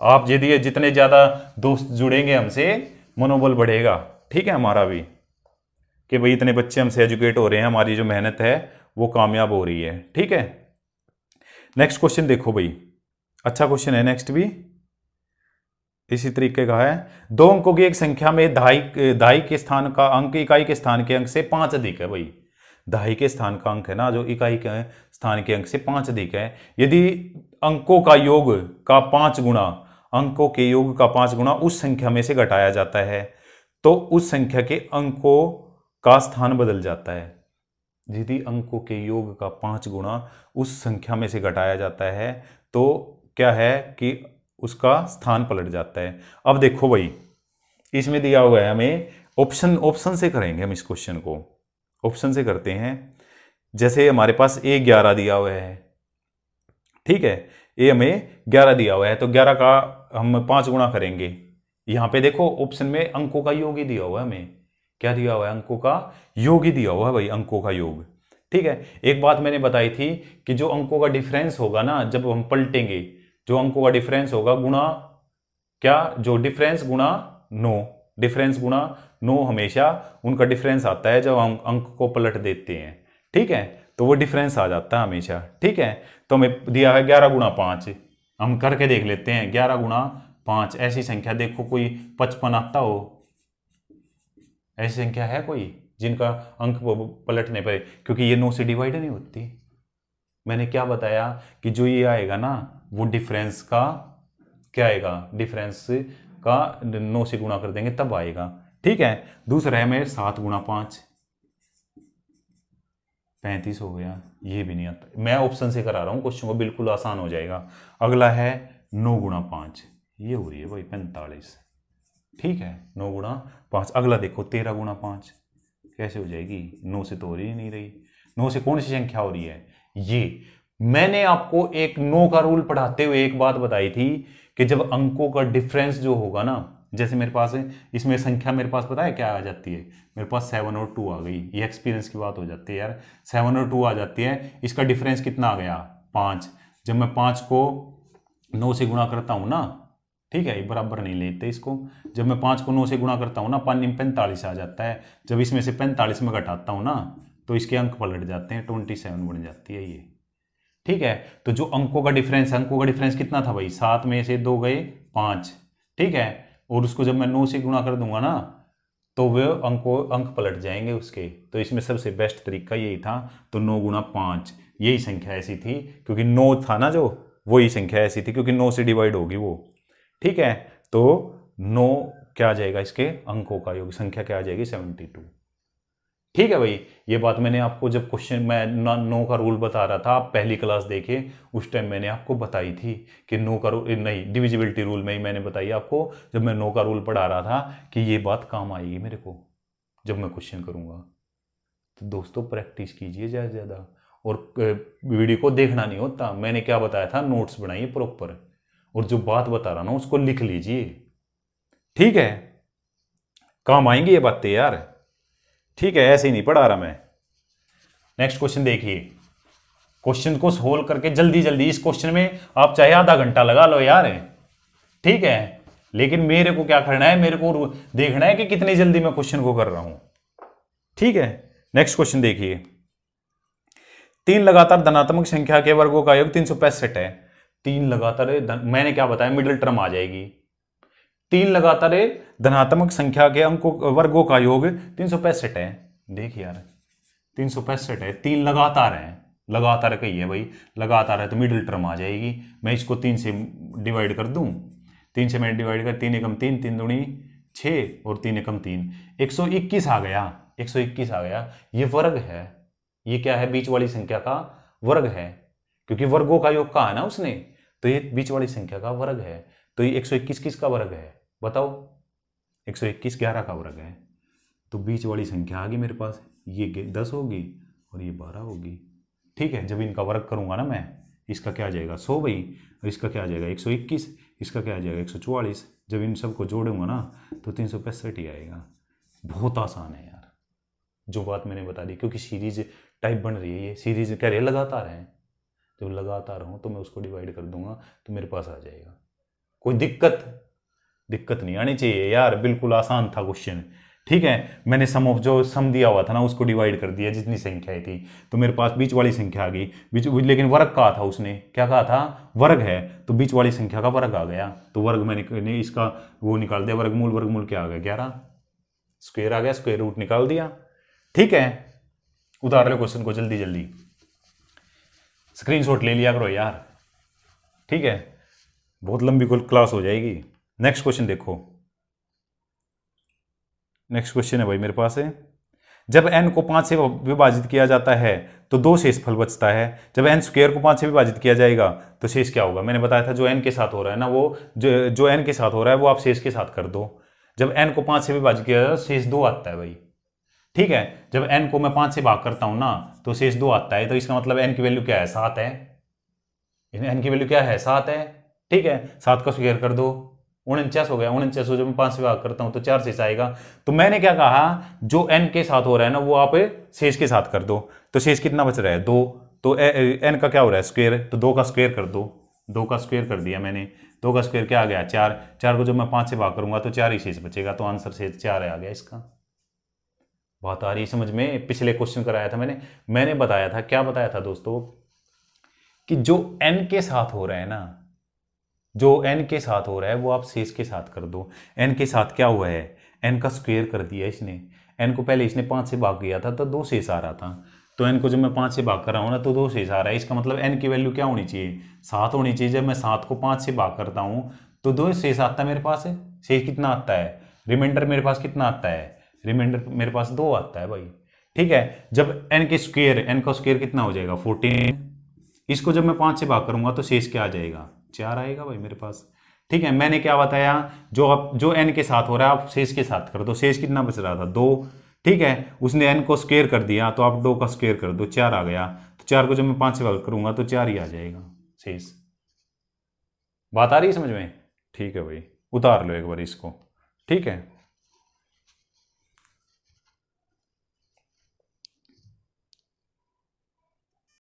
आप यदि जितने ज़्यादा दोस्त जुड़ेंगे हमसे, मनोबल बढ़ेगा। ठीक है हमारा भी? कि भाई इतने बच्चे हमसे एजुकेट हो रहे हैं, हमारी जो मेहनत है, वो कामयाब हो रही है। ठीक है? नेक्स्ट क्वेश्चन देखो भाई। अच्छा क्वेश्चन है नेक्स्ट भी। इसी तरीके का है। दो अंकों की एक संख्या में दहाई दहाई के स्थान का अंक, इकाई के स्थान के अंक से पाँच अधिक है भाई। दहाई के स्थान का अंक है ना, जो इकाई के स्थान के अंक से पाँच अधिक है। यदि अंकों का योग का पाँच गुणा, अंकों के योग का पाँच गुणा उस संख्या में से घटाया जाता है तो उस संख्या के अंकों का स्थान बदल जाता है। यदि अंकों के योग का पाँच गुणा उस संख्या में से घटाया जाता है तो क्या है कि उसका स्थान पलट जाता है। अब देखो भाई, इसमें दिया हुआ है हमें ऑप्शन ऑप्शन से करेंगे हम इस क्वेश्चन को। ऑप्शन से करते हैं। जैसे हमारे पास ए ग्यारह दिया हुआ है, ठीक है? ए हमें ग्यारह दिया हुआ है तो ग्यारह का हम पाँच गुणा करेंगे। यहाँ पे देखो ऑप्शन में अंकों का योग ही दिया हुआ है हमें। क्या दिया हुआ है? अंकों का योग ही दिया हुआ है भाई, अंकों का योग। ठीक है? एक बात मैंने बताई थी कि जो अंकों का डिफरेंस होगा ना, जब हम पलटेंगे जो अंकों का डिफरेंस होगा गुणा क्या? जो डिफरेंस गुणा नो डिफरेंस गुणा नो हमेशा उनका डिफरेंस आता है जब हम अंक को पलट देते हैं। ठीक है? तो वो डिफरेंस आ जाता है हमेशा। ठीक है? तो हमें दिया है ग्यारह गुणा पाँच। हम करके देख लेते हैं। ग्यारह गुणा पाँच। ऐसी संख्या देखो कोई पचपन आता हो। ऐसी संख्या है कोई जिनका अंक पलटने पर? क्योंकि ये नो से डिवाइड नहीं होती। मैंने क्या बताया कि जो ये आएगा ना वो डिफरेंस का क्या आएगा? डिफरेंस का नौ से गुणा कर देंगे, तब आएगा। ठीक है? दूसरा है मेरे सात गुणा पाँच। पैंतीस हो गया। ये भी नहीं आता। मैं ऑप्शन से करा रहा हूँ क्वेश्चन को बिल्कुल आसान हो जाएगा। अगला है नौ गुणा पाँच। ये हो रही है भाई, पैंतालीस। ठीक है? नौ गुणा पाँच। अगला देखो, तेरह गुणा पाँच। कैसे हो जाएगी? नौ से तो हो रही नहीं रही। नौ से कौन सी संख्या हो रही है? ये। मैंने आपको एक नो का रूल पढ़ाते हुए एक बात बताई थी कि जब अंकों का डिफरेंस जो होगा ना, जैसे मेरे पास है, इसमें संख्या मेरे पास पता है क्या आ जाती है? मेरे पास सेवन और टू आ गई। ये एक्सपीरियंस की बात हो जाती है यार। सेवन और टू आ जाती है। इसका डिफरेंस कितना आ गया? पाँच। जब मैं पाँच को नौ से गुणा करता हूँ ना, ठीक है, ये बराबर नहीं लेते इसको। जब मैं पाँच को नौ से गुणा करता हूँ ना पानी में पैंतालीस आ जाता है। जब इसमें से पैंतालीस में घटाता हूँ ना तो इसके अंक पलट जाते हैं ट्वेंटी सेवन बन जाती है ये। ठीक है? तो जो अंकों का डिफरेंस अंकों का डिफरेंस कितना था भाई? सात में से दो गए पाँच। ठीक है? और उसको जब मैं नौ से गुणा कर दूँगा ना तो वे अंको, अंक पलट जाएँगे उसके। तो इसमें सबसे बेस्ट तरीका यही था तो नौ गुणा पाँच। यही संख्या ऐसी थी, क्योंकि नौ था ना जो, वही संख्या ऐसी थी, क्योंकि नौ से डिवाइड होगी वो। ठीक है? तो नौ क्या आ जाएगा इसके? अंकों का योग संख्या क्या आ जाएगी? सेवेंटी टू ठीक है भाई, ये बात मैंने आपको जब क्वेश्चन मैं ना नो का रूल बता रहा था, आप पहली क्लास देखे, उस टाइम मैंने आपको बताई थी कि नो का रूल नहीं डिविजिबिलिटी रूल में ही मैंने बताई आपको, जब मैं नो का रूल पढ़ा रहा था कि ये बात काम आएगी मेरे को, जब मैं क्वेश्चन करूँगा। तो दोस्तों प्रैक्टिस कीजिए ज़्यादा से ज़्यादा। और वीडियो को देखना नहीं होता। मैंने क्या बताया था? नोट्स बनाइए प्रॉपर और जो बात बता रहा ना, उसको लिख लीजिए। ठीक है? काम आएँगी ये बातें यार। ठीक है, ऐसे ही नहीं, पढ़ा रहा मैं। नेक्स्ट क्वेश्चन देखिए। क्वेश्चन को सोल्व करके जल्दी जल्दी, इस क्वेश्चन में आप चाहे आधा घंटा लगा लो यार। ठीक है, लेकिन मेरे को क्या करना है? मेरे को देखना है कि कितनी जल्दी मैं क्वेश्चन को कर रहा हूँ। ठीक है नेक्स्ट क्वेश्चन देखिए। तीन लगातार धनात्मक संख्या के वर्गों का योग तीन सौ पैंसठ है। तीन लगातार, मैंने क्या बताया? मिडिल टर्म आ जाएगी। तीन लगातार धनात्मक संख्या के अंकों, वर्गों का योग तीन सौ पैंसठ है। देख यार, तीन सौ पैंसठ है। तीन लगातार है। लगातार कही है भाई। लगातार है तो मिडिल टर्म आ जाएगी। मैं इसको तीन से डिवाइड कर दूँ। तीन से मैं डिवाइड कर, तीन एकम तीन तीन दुणी छः और तीन एकम तीन। एक सौ इक्कीस आ गया। एक सौ इक्कीस आ गया। ये वर्ग है। ये क्या है? बीच वाली संख्या का वर्ग है। क्योंकि वर्गों का योग कहा है ना उसने? तो ये बीच वाली संख्या का वर्ग है। तो ये 121 किसका वर्ग है? बताओ। 121 ग्यारह का वर्ग है। तो बीच वाली संख्या आ गई मेरे पास। ये दस होगी और ये बारह होगी। ठीक है, जब इनका वर्ग करूँगा ना मैं, इसका क्या आ जाएगा? सौ भाई, और इसका क्या आ जाएगा? एक सौ इक्कीस, इसका क्या आ जाएगा? एक सौ चौवालीस। जब इन सबको जोड़ूँगा ना तो तीन सौ पैंसठ ही आएगा। बहुत आसान है यार, जो बात मैंने बता दी, क्योंकि सीरीज़ टाइप बन रही है ये। सीरीज़ कह रहे लगातार है। जब लगातार हूँ तो मैं उसको डिवाइड कर दूँगा तो मेरे पास आ जाएगा। कोई दिक्कत? दिक्कत नहीं आनी चाहिए। यार, बिल्कुल आसान था क्वेश्चन ठीक है, मैंने सम ऑफ़ जो सम दिया हुआ था ना, उसको डिवाइड कर दिया, जितनी संख्याएँ थी। तो मेरे पास बीच वाली संख्या आ गई। बीच, लेकिन वर्ग कहा था उसने? क्या कहा था? वर्ग है। तो बीच वाली संख्या का वर्ग आ गया। तो वर्ग मैंने इसका वो निकाल दिया, वर्गमूल वर्गमूल क्या आ गया? ग्यारह। स्क्वेयर आ गया स्क्वेयर रूट निकाल दिया। ठीक है, उतार लो क्वेश्चन को जल्दी जल्दी। स्क्रीनशॉट ले लिया करो यार। ठीक है, बहुत लंबी क्लास हो जाएगी। नेक्स्ट क्वेश्चन देखो। नेक्स्ट क्वेश्चन है भाई मेरे पास है। जब एन को पाँच से विभाजित किया जाता है तो दो शेष फल बचता है। जब एन स्क्वेयर को पाँच से विभाजित किया जाएगा तो शेष क्या होगा? मैंने बताया था जो एन के साथ हो रहा है ना, वो जो जो n के साथ हो रहा है, वो आप शेष के साथ कर दो। जब एन को पाँच से विभाजित किया जाता है, शेष दो आता है भाई। ठीक है? जब एन को मैं पाँच से भाग करता हूँ ना तो शेष दो आता है तो इसका मतलब एन की वैल्यू क्या है? सात है। एन की वैल्यू क्या है? सात है। ठीक है? सात का स्क्वेयर कर दो। उनचास हो गया उनचास हो जब मैं पाँच से भाग करता हूँ तो चार शेष आएगा। तो मैंने क्या कहा, जो एन के साथ हो रहा है ना, वो आप शेष के साथ कर दो। तो शेष कितना बच रहा है? दो। तो एन का क्या हो रहा है? स्क्वेयर। तो दो का स्क्वेयर कर दो। दो का स्क्वेयर कर दिया मैंने। दो का स्क्वेयर क्या आ गया? चार। चार को जब मैं पाँच से भाग करूँगा तो चार ही शेष बचेगा। तो आंसर शेष चार आ गया इसका। बात आ रही समझ में? पिछले क्वेश्चन कराया था मैंने। मैंने बताया था। क्या बताया था दोस्तों? कि जो एन के साथ हो रहा है ना जो एन के साथ हो रहा है, वो आप शेष के साथ कर दो। एन के साथ क्या हुआ है? एन का स्क्वेयर कर दिया इसने। एन को पहले इसने पाँच से भाग किया था तो दो शेष आ रहा था। तो एन को जब मैं पाँच से भाग कर रहा हूँ ना तो दो शेष आ रहा है। इसका मतलब एन की वैल्यू क्या होनी चाहिए? सात होनी चाहिए। जब मैं सात को पाँच से भाग करता हूँ तो दो शेष आता है मेरे पास? शेष कितना आता है? रिमाइंडर मेरे पास कितना आता है? रिमाइंडर मेरे पास दो आता है भाई। ठीक है? जब एन के स्क्वेयर एन का स्क्वेयर कितना हो जाएगा? फोर्टीन इसको जब मैं पाँच से भाग करूँगा तो शेष क्या आ जाएगा? चार आएगा भाई मेरे पास। ठीक है, मैंने क्या बताया? जो आप जो एन के साथ हो रहा है, आप शेष के साथ कर दो। शेष कितना बच रहा था? दो। ठीक है, उसने एन को स्क्वेयर कर दिया तो आप दो का स्केयर कर दो। चार आ गया। तो चार को जब मैं पाँच से भाग करूँगा तो चार ही आ जाएगा शेष। बात आ रही है समझ में? ठीक है भाई, उतार लो एक बार इसको। ठीक है